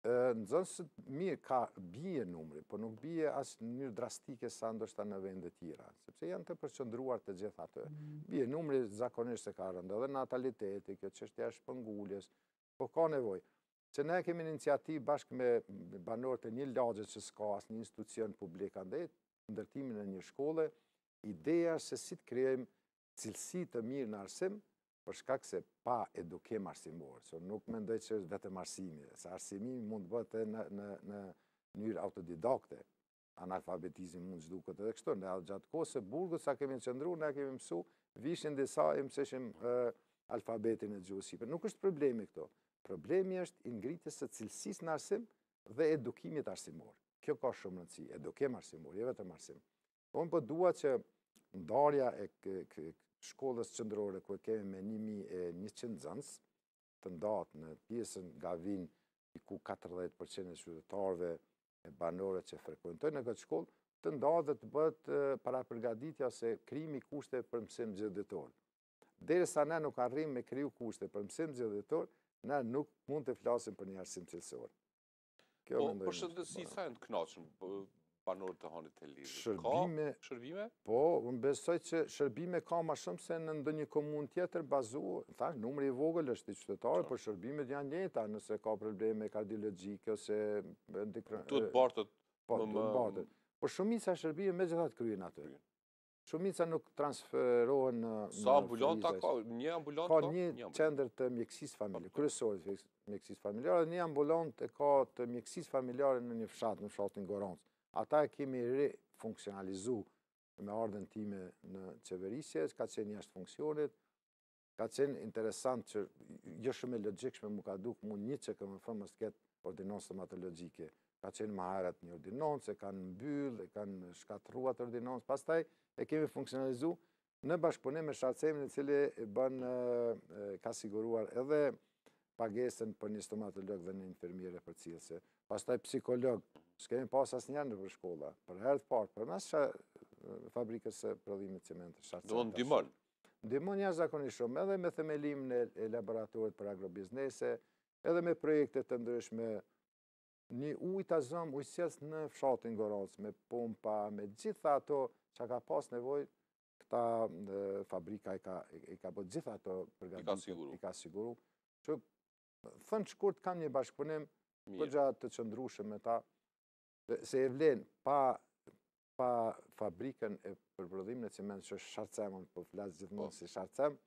Nxënësit, mirë, ka, bie numri, por nuk bie aq në mënyrë drastike sa ndoshta në vende tjera, sepse janë të përqendruar të gjithë aty. Mm. Bie numri zakonisht se ka rënë edhe nataliteti, kjo çështja e shpërnguljes, po ka nevojë. Që ne kemi një iniciativë bashkë me banorët e një lagjeje që s'ka asnjë institucion publik andej, ndërtimin e një shkolle, ideja se si të krijojmë cilësi të mirë në arsim, për shkak se pa edukim arsimor, që nuk mendoj që është vetëm arsimi, se arsimi mund të bëhet edhe në në mënyrë autodidakte. Analfabetizmi mund të zhduket edhe kështu, ne gjatë kohës së burgut sa kemi qëndruar, ne kemi mësu, vishin disa e mëseshim alfabetin e gjuhës shqipe. Nuk është problemi këtu. Problemi është i ngritjes së cilësisë në arsim dhe edukimit arsimor. Kjo ka shumë rëndësi, edukim arsimor, jo vetëm arsim. Unë po dua që ndarja e shkollës qendrore, ku e kemi me 1.100 nxënës, të ndahet në pjesën nga vijnë diku 40% e qytetarëve e banorëve që frekuentojnë në këtë shkollë, të ndahet dhe të bëhet parapërgaditja, të krijmë kushte për mësim gjithëditor. Derisa ne nuk arrim me kriju kushte për mësim gjithëditor, ne nuk mund të flasim për një arsim cilësor. Kjo po, për shëndetësi, sa janë të knaqun banorët e Hanit të Elezit. Shërbime? Shërbime? Po, unë besoj që shërbime ka ma shumë se në ndonjë komunë tjetër bazu, tash, numri i vogël është i qytetarëve, por shërbimet janë të njëjta, nëse ka probleme kardiologike, ose... Duhet bartet? Po, duhet bartet. Por shumica e shërbimeve megjithatë kryhen aty. Shumica nuk transferohen në Ferizaj. Sa ambulanta ka? Një ambulantë ka? Ka një qendër të mjekësisë familjare, kryesore të mjekësisë familjare, dhe një ambulantë e ka të mjekësisë familjare në një fshat, në fshatin Gorancë. Ata e kemi refunksionalizu me ardhjen time në qeverisje, që ka qenë jashtë funksionit, Ka qenë interesant, jo shumë e logjikshme m'u ka duk mu një, domethënë mos të ketë ordinancë stomatologjike. Ka qenë më herët një ordinancë, e kanë mbyllë, e kanë shkatërruar atë ordinancë. Pastaj e kemi funksionalizu në bashkëpunim me Sharrcemin i cili e ka siguruar edhe pagesën për një stomatolog dhe një infermiere përcjellëse. Pastaj psikolog, s'kemi pas asnjëherë nëpër shkolla, për herë të parë, përmes fabrikës së prodhimit të cementit. Do ndihmon, ndihmon jashtëzakonisht shumë edhe me themelimin e laboratorit për agrobiznese, edhe me projekte të ndryshme, një ujë, ta zëmë ujësjellës në fshatin Gorancë, me pumpa, me gjitha ato që ka pas nevojë, këta fabrika i ka bo të gjitha ato përgatitje, i ka siguru. Domethënë shkurt kam një bashkëpunim, po gjatë të qëndrueshëm me ta, Se e vlen pa pa fabrikën për prodhimin e cementit që është Sharrcem, unë po flas gjithmonë, po, si Sharrcem,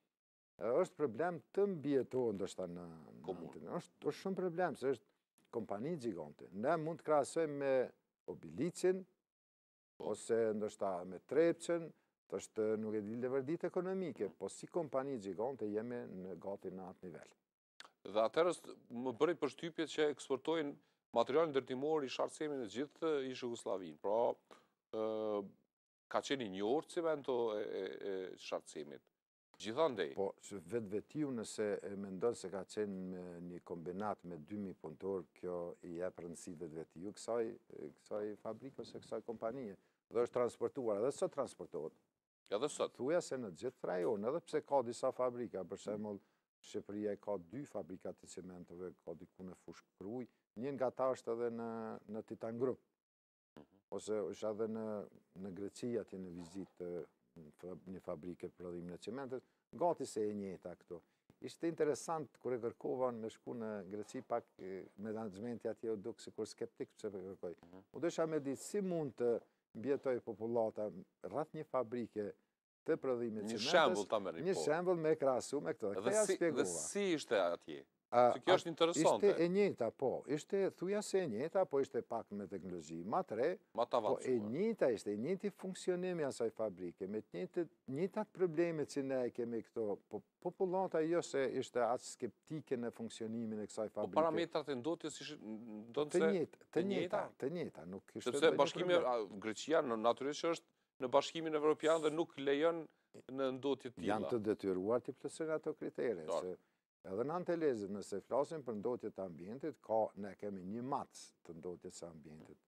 është problem të mbijetohet ndoshta në komunë. Është, është shumë problem, se është kompani gjigante. Ne mund të krahasojmë me Obiliqin, po, ose ndoshta me Trepçën, tash nuk e di leverdinë ekonomike, po si kompani gjigante jemi ne gati në atë nivel. Dhe atëherë më bëri përshtypje që eksportojnë materialin ndërtimor të Sharrcemit në gjithë ish-Jugosllavinë. Pra, ka qenë i njohur çimento e Sharrcemit. Gjithandej. Po, vetvetiu nëse e mendon se ka qenë një kombinat me 2.000 punëtorë, kjo i jep rëndësi vetvetiu kësaj fabrike ose kësaj kompanie. Dhe është transportuar, edhe sot transportohet. Edhe sot. Thuajse në të gjithë rajonin, edhe pse ka disa fabrika, për shembull, Shqipëria ka dy fabrika të cementeve, ka diku në Fushë Krujë, një nga ta është edhe në Titan Group. Mhm. Ose isha edhe unë në Greqi atje në vizitë një fabrike për prodhimin e cementit, gati se e njëjta këtu. Ishte interesant kur e kërkova me shku në Greqi pak menaxhmenti atje u duk sikur skeptik pse po kërkoj. Mhm. Unë deshta me ditë si mund të mbijetoj popullata rreth një fabrike të prodhimit të çimentos, një shembull me krahasu me këtu. Dhe si, dhe si ishte atje? Që kjo është interesante. Ishte e njëjta, po. Ishte thuajse e njëjta, po ishte pak me teknologji. Ma të re, ma të po e njëjta ishte, i njëjti funksionimi asaj fabrike, me të njëjtat problemet që ne kemi këtu, po Popullata jo se ishte aq skeptike në funksionimin e kësaj fabrike. Po parametrat e ndotjes ishin ndonëse të njëjta, të njëjta, të njëjta, nuk kishte ndonjë bashkimi Greqia në natyrisht që është në Bashkimin Evropian dhe nuk lejon ndotje të tilla. Janë të detyruar t'i plotësojnë ato kritere, se edhe në Han të Elezit nëse flasim për ndotje të ambientit, ka ne kemi një matës të ndotjes së ambientit.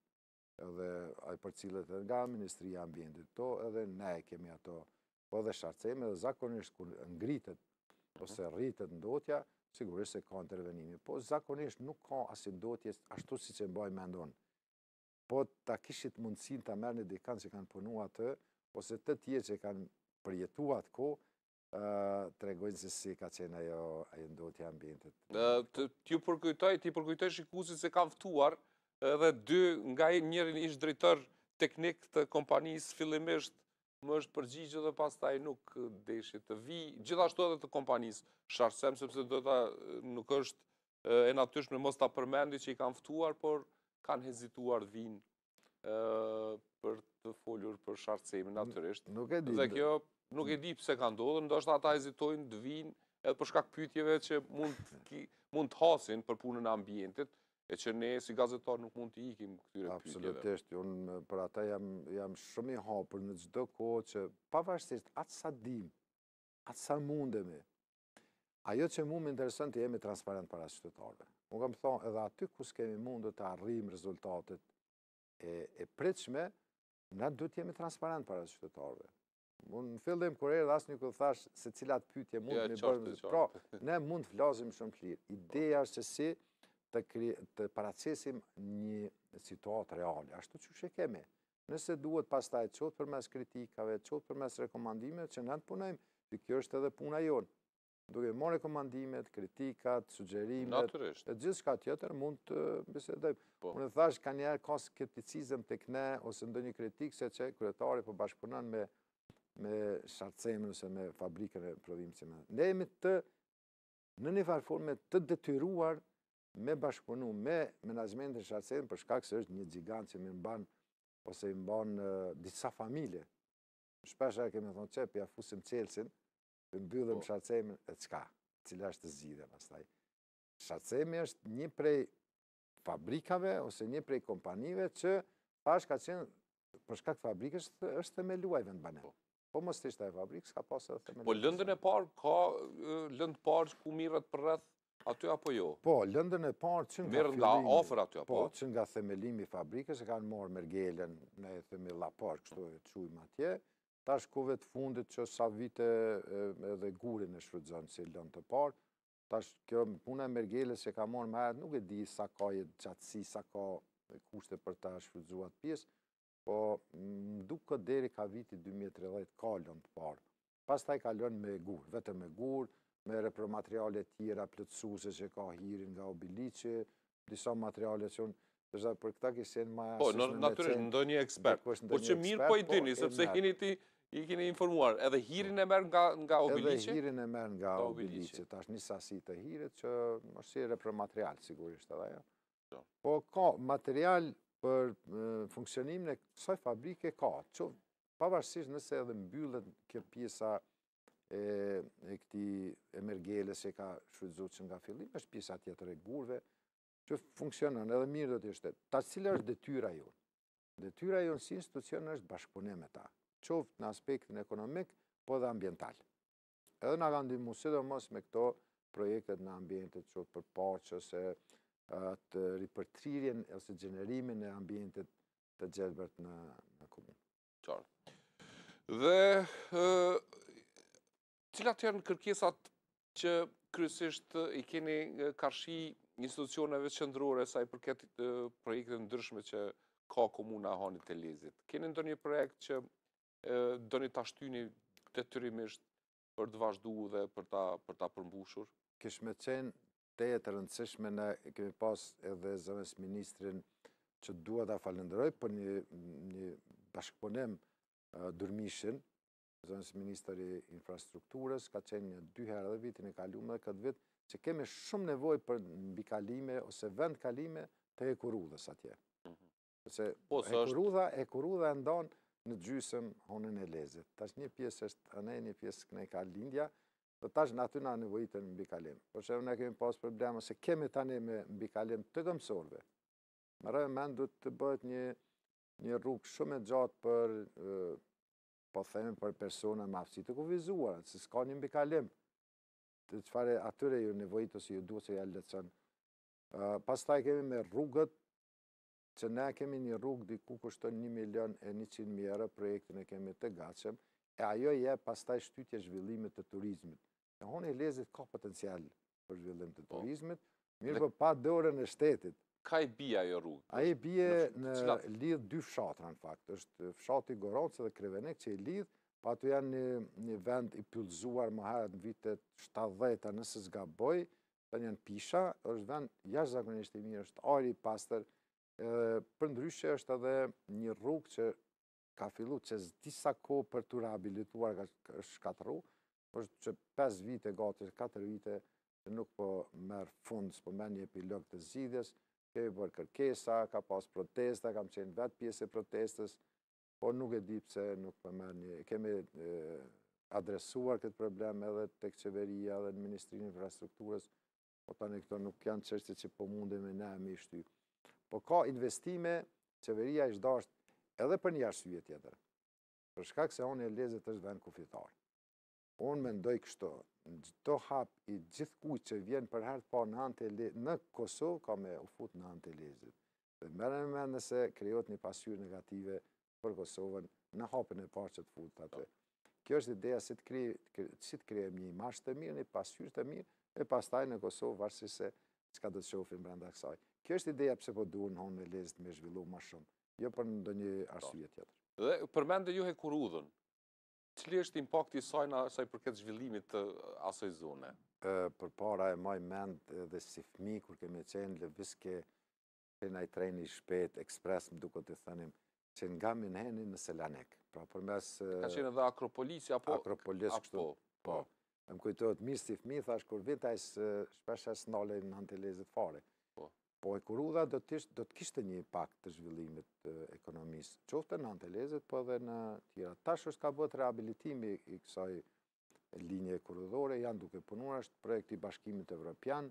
edhe ai përcillet edhe nga Ministria e Ambientit, to edhe ne e kemi ato, po edhe Sharrcemi, edhe zakonisht kur ngritet, mhm. ose rritet ndotja, sigurisht se ka intervenime, po zakonisht nuk ka asi ndotje ashtu siç e mbaj mend un. Po ta kishit mundësinë të merrni dikan që kanë punu atje, ose të tjerë që kanë përjetu atë kohë, tregojnë se si ka qenë ajo ajo ndotja e ambientit. T'ju përkujtoj, t'i përkujtoj shikuesit se kam ftuar edhe dy nga njërin ish drejtor teknik të kompanisë, fillimisht më është përgjigjë dhe pastaj nuk deshti të vijë, gjithashtu edhe të kompanisë Sharrcem, sepse do të nuk është e natyshme mos ta përmendi që i kam ftuar, por kanë hezituar të vijnë për të folur për Sharrcemin natyrisht. Nuk e di. Dhe kjo nuk e di pse ka ndodhur, ndoshta ata hezitojnë të vijnë edhe për shkak pyetjeve që mund të mund të hasin për punën e ambientit, e që ne si gazetarë nuk mund t'u ikim këtyre pyetjeve. Absolutisht, unë për ata jam jam shumë i hapur në çdo kohë që pavarësisht atë sa dimë, atë sa mundemi, Ajo që mu më intereson të jemi transparentë para qytetarëve. Unë kam thonë edhe aty ku s'kemi mundu të arrim rezultatet e, e pritshme, na duhet të jemi transparentë para qytetarëve. Unë në fillim kur erdhe as nuk të thashë se cilat pytje mund të m'i bësh. Pra, ne mund të flasim shumë të lirë. Ideja është se si të, të paraqesim një situatë reale, ashtu qysh e kemi. nëse duhet pastaj qoftë përmes kritikave, qoftë përmes rekomandimeve që na të punojmë, që kjo është edhe puna jonë. Duke marrë rekomandimet, kritikat, sugjerimet, e gjithçka tjetër mund të bisedojmë. Po. Unë e thashë nganjëherë ka skepticizm tek ne, ose ndonjë kritikë se qe kryetari për po bashkëpunon me me Sharrcemin ose me fabrikën e prodhimit çime. Ne jemi të në një farë forme të detyruar me bashkëpunu me menaxhmentin Sharrcem për shkak se është një gjigant që mban ose i mban disa familje. Shpesh e kemi thonë qe po ja fusim çelsin, e mbyllim po. Sharrcemin e çka, cila është zgjidhja pastaj. Sharrcemi është një prej fabrikave ose një prej kompanive që pash ka qenë për shkak fabrikës është themeluar vendbanim. Po. Po mos të ishte fabrika, s'ka pas edhe themelim. Po lëndën e parë, ka lëndë parë ku merret përreth aty apo jo? Po, lëndën e parë që nga fillimi... Merret nga afër aty apo? Po, që nga themelimi i fabrikës, e kanë marrë mergelen ne i themi lapar, kështu e qujmë atje. Tash kohëve të fundit që sa vite edhe gurin e shfrytzon si lëndë të parë. Tash kjo puna e mergeles që ka marrë më herët, nuk e di sa ka jetëgjatësi, sa ka kushte për ta shfrëdzuat pjesë, Po, më duket deri ka viti 2030 ka lëndë të parë. Pastaj kalon me gurë, vetëm me gurë, me repromateriale tjera plotësuese që ka hiri nga Obiliqi, disa materiale që unë Përsa për këta kishen ma e sëshme me cen... Po, natyrisht, ndonjë ekspert. Por që mirë po i, po i dini, sepse jeni të, jeni i informuar. Edhe hirin e merë nga obilici? Edhe hirin e merr nga Obiliqi. Tash një sasi të hirit që është si repromaterial, sigurisht edhe jo. Po ka material për funksionimin e kësaj fabrike ka, që pavarësisht nëse edhe mbyllet kjo pjesa e, e këti, e mergeles e ka shfrytzu që nga fillim, është pjesa tjetër e gurve, që funksionon edhe mirë do të ishte. Tash cila është detyra jonë? Detyra jonë si institucion është bashkëpunim me ta, qoftë në aspektin ekonomik, po edhe ambiental. Edhe na kanë ndihmu, sidomos me këto projektet në ambiente qoftë për parqe ose atë ripërtërirjen ose gjenerimin e ambientit të gjelbërt në në komunë. Qartë. Dhe cilat janë kërkesat që kryesisht i keni karshi institucioneve qëndrore sa i përket projekteve të ndryshme që ka komuna e Hanit të Elezit. Keni ndonjë projekt që doni ta shtyni detyrimisht për të vazhdu dhe për ta për ta përmbushur? Kish me qenë tejet e rëndësishme, ne kemi pas edhe zëvendësministrin që dua ta falënderoj për një një bashkëpunim Durmishin, zëvendësministër i infrastrukturës, ka qenë një dy herë dhe vitin e kalum dhe këtë vit që kemi shumë nevojë për mbikalime ose vendkalime të hekurudhës atje. Mhm. Se po, hekurudha, hekurudha e ndan në gjysëm Hanin e Elezit. Tash një pjesë është anej, një pjesë knej ka lindja, dhe tash ne aty na nevojitet një mbikalim. Por që ne kemi pas probleme, se kemi tani me mbikalim të këmbësorëve. Merre me mend do të bëhet një, një rrugë shumë e gjatë për, po themi, për persona me aftësi të kufizuara, se s'ka një mbikalim. Të çfarë atyre ju nevojitet ose ju duhet se ja lëcën. Pastaj kemi me rrugët që ne kemi një rrugë diku kushton një milion e njëqind mijë euro projektin e kemi të gatshëm e ajo jep pastaj shtytje zhvillimit të turizmit e Hani i Elezit ka potencial për zhvillim të, po, turizmit mirëpo pa dorën e shtetit. Ka i bie ajo rrugë? Ai bie në, lidh dy fshatra në fakt, është fshati Gorancë dhe Krivenik që i lidh, po aty janë një vend i pyllëzuar më herët në vitet 70-a nëse s'gaboj, Tanë janë pisha, është vend jashtëzakonisht i mirë, është ajri i pastër, përndryshe është edhe një rrugë që ka fillu qe disa kohë për t'u rehabilituar, është shkatrru, është qe 5 vite gati, 4 vite që nuk po merr fund, s'po merr një epilog të zgjidhjes, kemi bërë kërkesa, ka pas protesta, kam qenë vetë pjesë e protestës, por nuk e di pse nuk po merr. E kemi adresuar këtë problem edhe tek qeveria dhe në Ministrinë e Infrastrukturës, po tani këto nuk janë çështje që po mundemi ne me shty. Po ka investime, qeveria është dashtë edhe për një arsye tjetër. Për shkak se Hani i Elezit është vend kufitar. Unë mendoj kështu, çdo hap i gjithkujt që vjen për herë të parë në Han të, në Kosovë ka me u fut në Han të Elezit. Dhe merreni me mend nëse krijohet një pasqyrë negative për Kosovën në hapin e parë që të futet aty. Kjo është ideja si të kri, si të krijojmë një imazh të mirë, një pasqyrë të mirë e pastaj në Kosovë varësisht se çka do të shohim brenda kësaj. Kjo është ideja pse po duam ne Hanin e Elezit me zhvillu më shumë, jo për ndonjë arsye tjetër. Dhe përmendët ju hekurudhën, Cili është impakti i saj në sa i përket zhvillimit të asoj zone? Përpara e maj mend edhe si fëmijë kur kemi qenë lëvizke qenë ai treni i shpejtë ekspres më duket i thënim që nga Minheni në Selanik. Pra përmes Ka qenë edhe Akropolisi apo Akropolis kështu. Po. po. Më kujtohet mirë si fëmijë thash kur vinte ai shpesh as nalej në Han të Elezit fare. Po. Po hekurudha do të do të kishte një impakt të zhvillimit të ekonomisë, qoftë në Han të Elezit, po edhe në tjera. Tash është ka bëhet rehabilitimi i kësaj linje hekurudhore, janë duke punuar, është projekt i Bashkimit Evropian,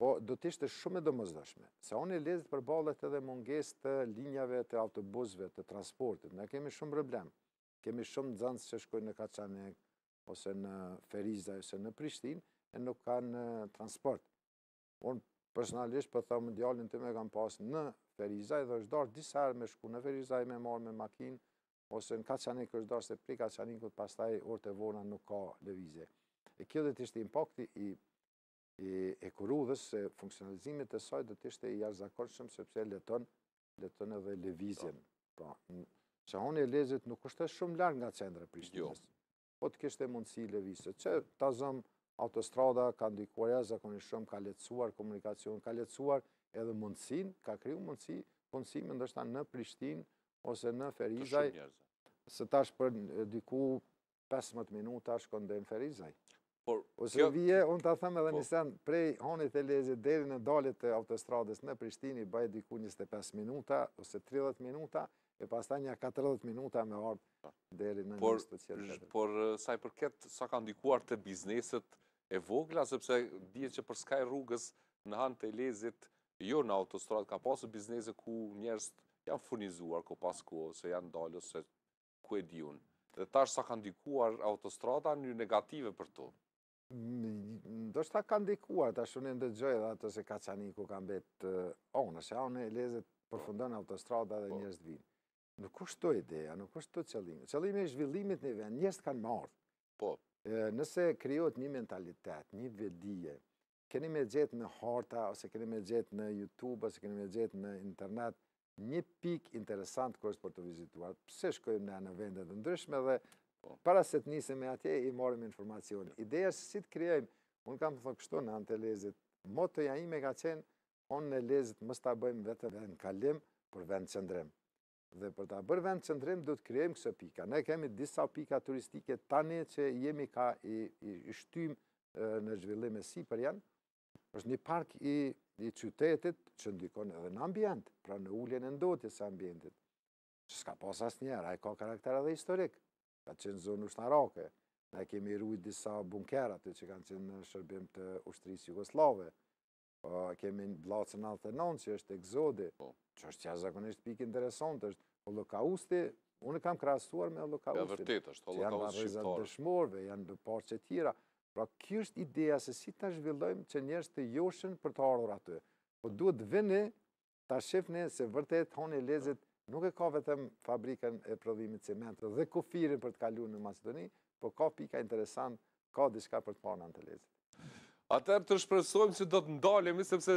po do të ishte shumë e domosdoshme. Se Hani i Elezit përballet edhe mungesë të linjave të autobusve, të transportit, ne kemi shumë problem. Kemi shumë nxënës që shkojnë në Kaçanik, ose në Ferizaj, ose në Prishtinë, e nuk kanë transport. Unë personalisht për po thëmë djallin të me kam pas në Ferizaj edhe është dashtë disa herë me shku në Ferizaj me marrë me makinë ose në Kaçanik është dashtë se prej Kaçanikut pastaj orët e vona nuk ka lëvizje. E kjo do të ishte impakti i hekurudhës se funksionalizimit të saj do të ishte i jashtëzakonshëm sepse lehton lehton edhe lëvizjen. Po, pra, që Honi i Elezit nuk është shumë larg nga qendra e Prishtinës. Jo. po të kishte mundësi lëvizje. Që ta zëmë autostrada ka ndikuar jashtëzakonisht shumë, ka lehtësuar komunikacion, ka lehtësuar edhe mundësinë, ka kriju mundësi, punësime ndërsa në Prishtinë, ose në Ferizaj, se tash për diku 15 minuta shkon dhe në Ferizaj. Por, ose kjo... vje, unë ta them edhe po. një sen, prej Honit të Elezit deri në dalje të autostradës në Prishtinë, i baj diku 25 minuta, ose 30 minuta, E pastaj nja 40 minuta me ardhë po. deri në një special tjetër. Por, sa i përket, sa ka ndikuar të bizneset e vogla, sepse dihet që përskaj rrugës në Han të Elezit, jo në autostradë, ka pasë biznese ku njerëz janë furnizuar, kohë pas kohe, ose janë ndalë, ose ku e di unë. Dhe tash sa ka ndikuar autostrada në negative për to. Ndoshta ka ndikuar, tash unë i dëgjoj dhe ato se Kaçaniku ka mbet n'anë, se n'Hon t'Elezit po. përfundon autostrada dhe po. njerëzit vijnë. Nuk është këtu ideja, nuk është këtu qëllimi. Qëllimi i zhvillimit një vend, njerëzit kanë me ardhë. Po. Nëse krijohet një mentalitet, një vetëdije, keni me gjetë në harta, ose keni me gjetë në Youtube, ose keni me gjetë në internet, Një pikë interesant ku është për t'u vizituar, pse shkojmë ne në vende të ndryshme dhe po. para se të nisemi atje i marrim informacion. Ideja se si të krijojmë, unë kam thënë kështu në Han të Elezit, motoja ime ka qenë Honin e Elezit mos ta bëjmë veç vendkalim por vendqëndrim. Dhe për ta bërë vendqëndrim duhet të krijojmë kësi pika. Ne kemi disa pika turistike tani që jemi ka i, i, i shtyjmë në zhvillim e sipër janë, Është një park i i qytetit që ndikon edhe në ambient, pra në uljen e ndotjes së ambientit, që s'ka pas asnjëherë, ai ka karakter edhe historik, ka qenë zonë ushtarake, na i kemi rujt disa bunkerë aty që kanë qenë në shërbim të ushtrisë jugosllave, po, e kemi Bllacën 99 që është ekzodi, po. që është jashtëzakonisht pikë interesant, është holokausti, unë e kam krahasuar me holokaustin, ja, vërtet, është, që janë varrezat e dëshmorëve, janë edhe parqet tjera, Pra kjo është ideja se si ta zhvillojmë që njerëzit të joshen për të ardhur aty. Po duhet të vini ta shifni se vërtet Honi i Elezit nuk e ka vetëm fabrikën e prodhimit të çimentos dhe kufirin për të kaluar në Maqedoni, po ka pika interesant, ka diçka për të parë në Han të Elezit. Atëherë të shpresojmë që do të ndalemi sepse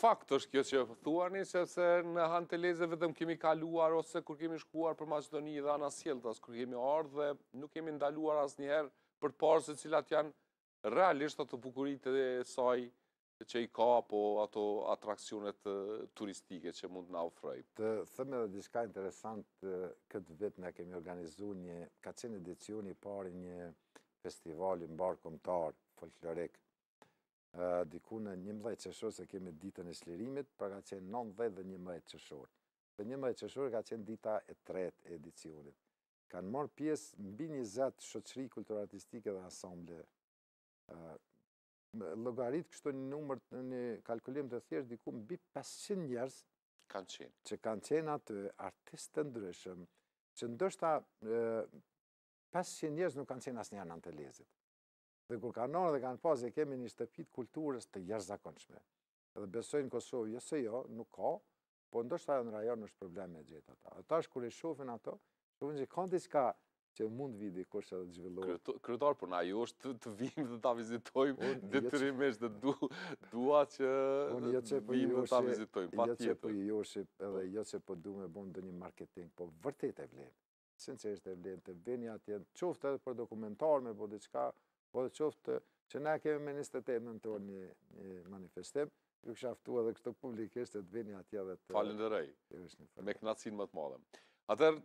fakt është kjo që thuani sepse në Han të Elezit vetëm kemi kaluar ose kur kemi shkuar për Maqedoni dhe anasjelltas kur kemi ardhur dhe nuk kemi ndaluar asnjëherë për të parë se cilat janë realisht ato bukuritë e saj që i ka apo ato atraksionet turistike që mund t'na ofrojë. Të themi edhe diçka interesant këtë vit ne kemi organizu një, ka qenë edicioni i parë i një festivali mbarëkombëtar, folklorik, diku në njëmbëdhjetë qershor se kemi ditën e çlirimit, pra ka qenë 9, dhjetë, njëmbëdhjetë qershor. Dhe njëmbëdhjetë qershor ka qenë dita e tretë e edicionit. Kanë marrë pjesë mbi njëzet shoqëri kulturo-artistike dhe ansamble. Llogarit kështu një numër, një kalkulim të thjeshtë, diku mbi 500 njerëz që kanë qenë aty, artistë të ndryshëm, që ndoshta 500 njerëz nuk kanë qenë asnjëherë në Han të Elezit. Dhe kur kanë ardhë dhe kanë pa se, e kemi një shtëpi t'kulturës të jashtëzakonshme. Dhe besoj në Kosovë, jo se jo, nuk ka, po ndoshta edhe në rajon është problem me gjetë atë. Dhe tash kur e shofin ato, shofin që ka diçka që mund t'vijë dikush edhe të zhvillohet. Kryetar, por na joshe të vijmë dhe ta vizitojmë, detyrimisht dhe dua që të vijmë dhe ta vizitojmë, patjetër. Jo që po ju joshi, edhe jo që po du me bo ndonjë marketing, po vërtet e vlen. Sinqerisht e vlen të vini atje, qoftë edhe për dokumentar me bo diçka, po dhe qoftë që ne kemi me 28 nëntor një, një manifestim, ju kisha ftu edhe kështu publikisht të vini atje dhe të... Faleminderit, me kënaqësinë më të madhe. Atëherë,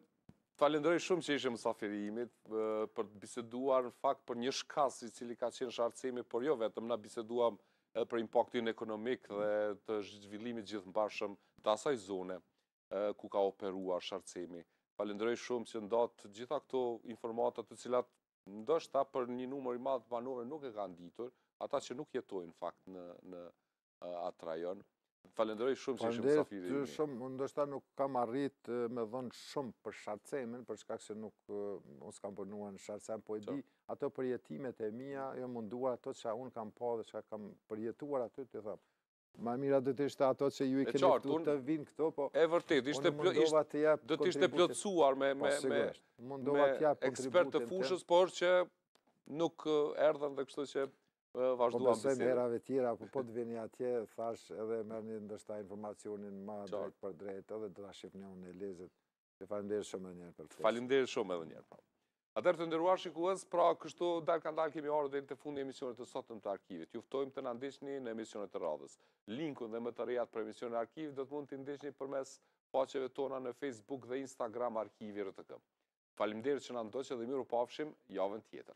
t'falënderoj shumë që ishe mysafiri imi për të biseduar në fakt për një shkas i cili ka qenë Sharrcemi, por jo vetëm, ne biseduam edhe për impaktin ekonomik dhe të zhvillimit gjithëmbarshëm të asaj zone ku ka operuar Sharrcemi. Falënderoj shumë që ndatë të gjitha këto informata të cilat ndoshta për një numër i madh të banorëve nuk e kanë ditur, ata që nuk jetojnë në fakt në atë rajon. Falënderoj shumë që ishe mysafiri. Falënderoj shumë, ndoshta nuk kam arrit me dhon shumë për Sharrcemin, për shkak se nuk, nuk kam punuar në Sharrcem, po i di ato përjetimet e mia, jam munduar ato që unë kam pa dhe çka kam përjetuar aty, të them. Ma e mira do të ishte ato që ju i keni ftu të vijnë këtu, po... E vërtetë, ishte do të ishte plotësuar me po, ekspertë të fushës, por që nuk erdhen dhe kështu që vazhduam bisedën. Po besoj herave tjera, po po të vini atje, thash edhe merrni ndoshta informacionin ma drejtpërdrejt, edhe do ta shifni Hanin e Elezit. Të faleminderit shumë edhe një herë për ftesën. Të faleminderit shumë edhe një herë. Atëherë të nderuar shikues, pra kështu dalëngadalë kemi ardhë deri te fundi i emisionit të sotëm të arkivit. Ju ftojmë të na ndiqni në emisionet e radhës. Linkun dhe më të rejat për emisionin e arkivit do të mund t'i ndiqni përmes faqeve tona në Facebook dhe Instagram arkivi RTK. Faleminderit që na ndoqët dhe mirupafshim javën tjetër.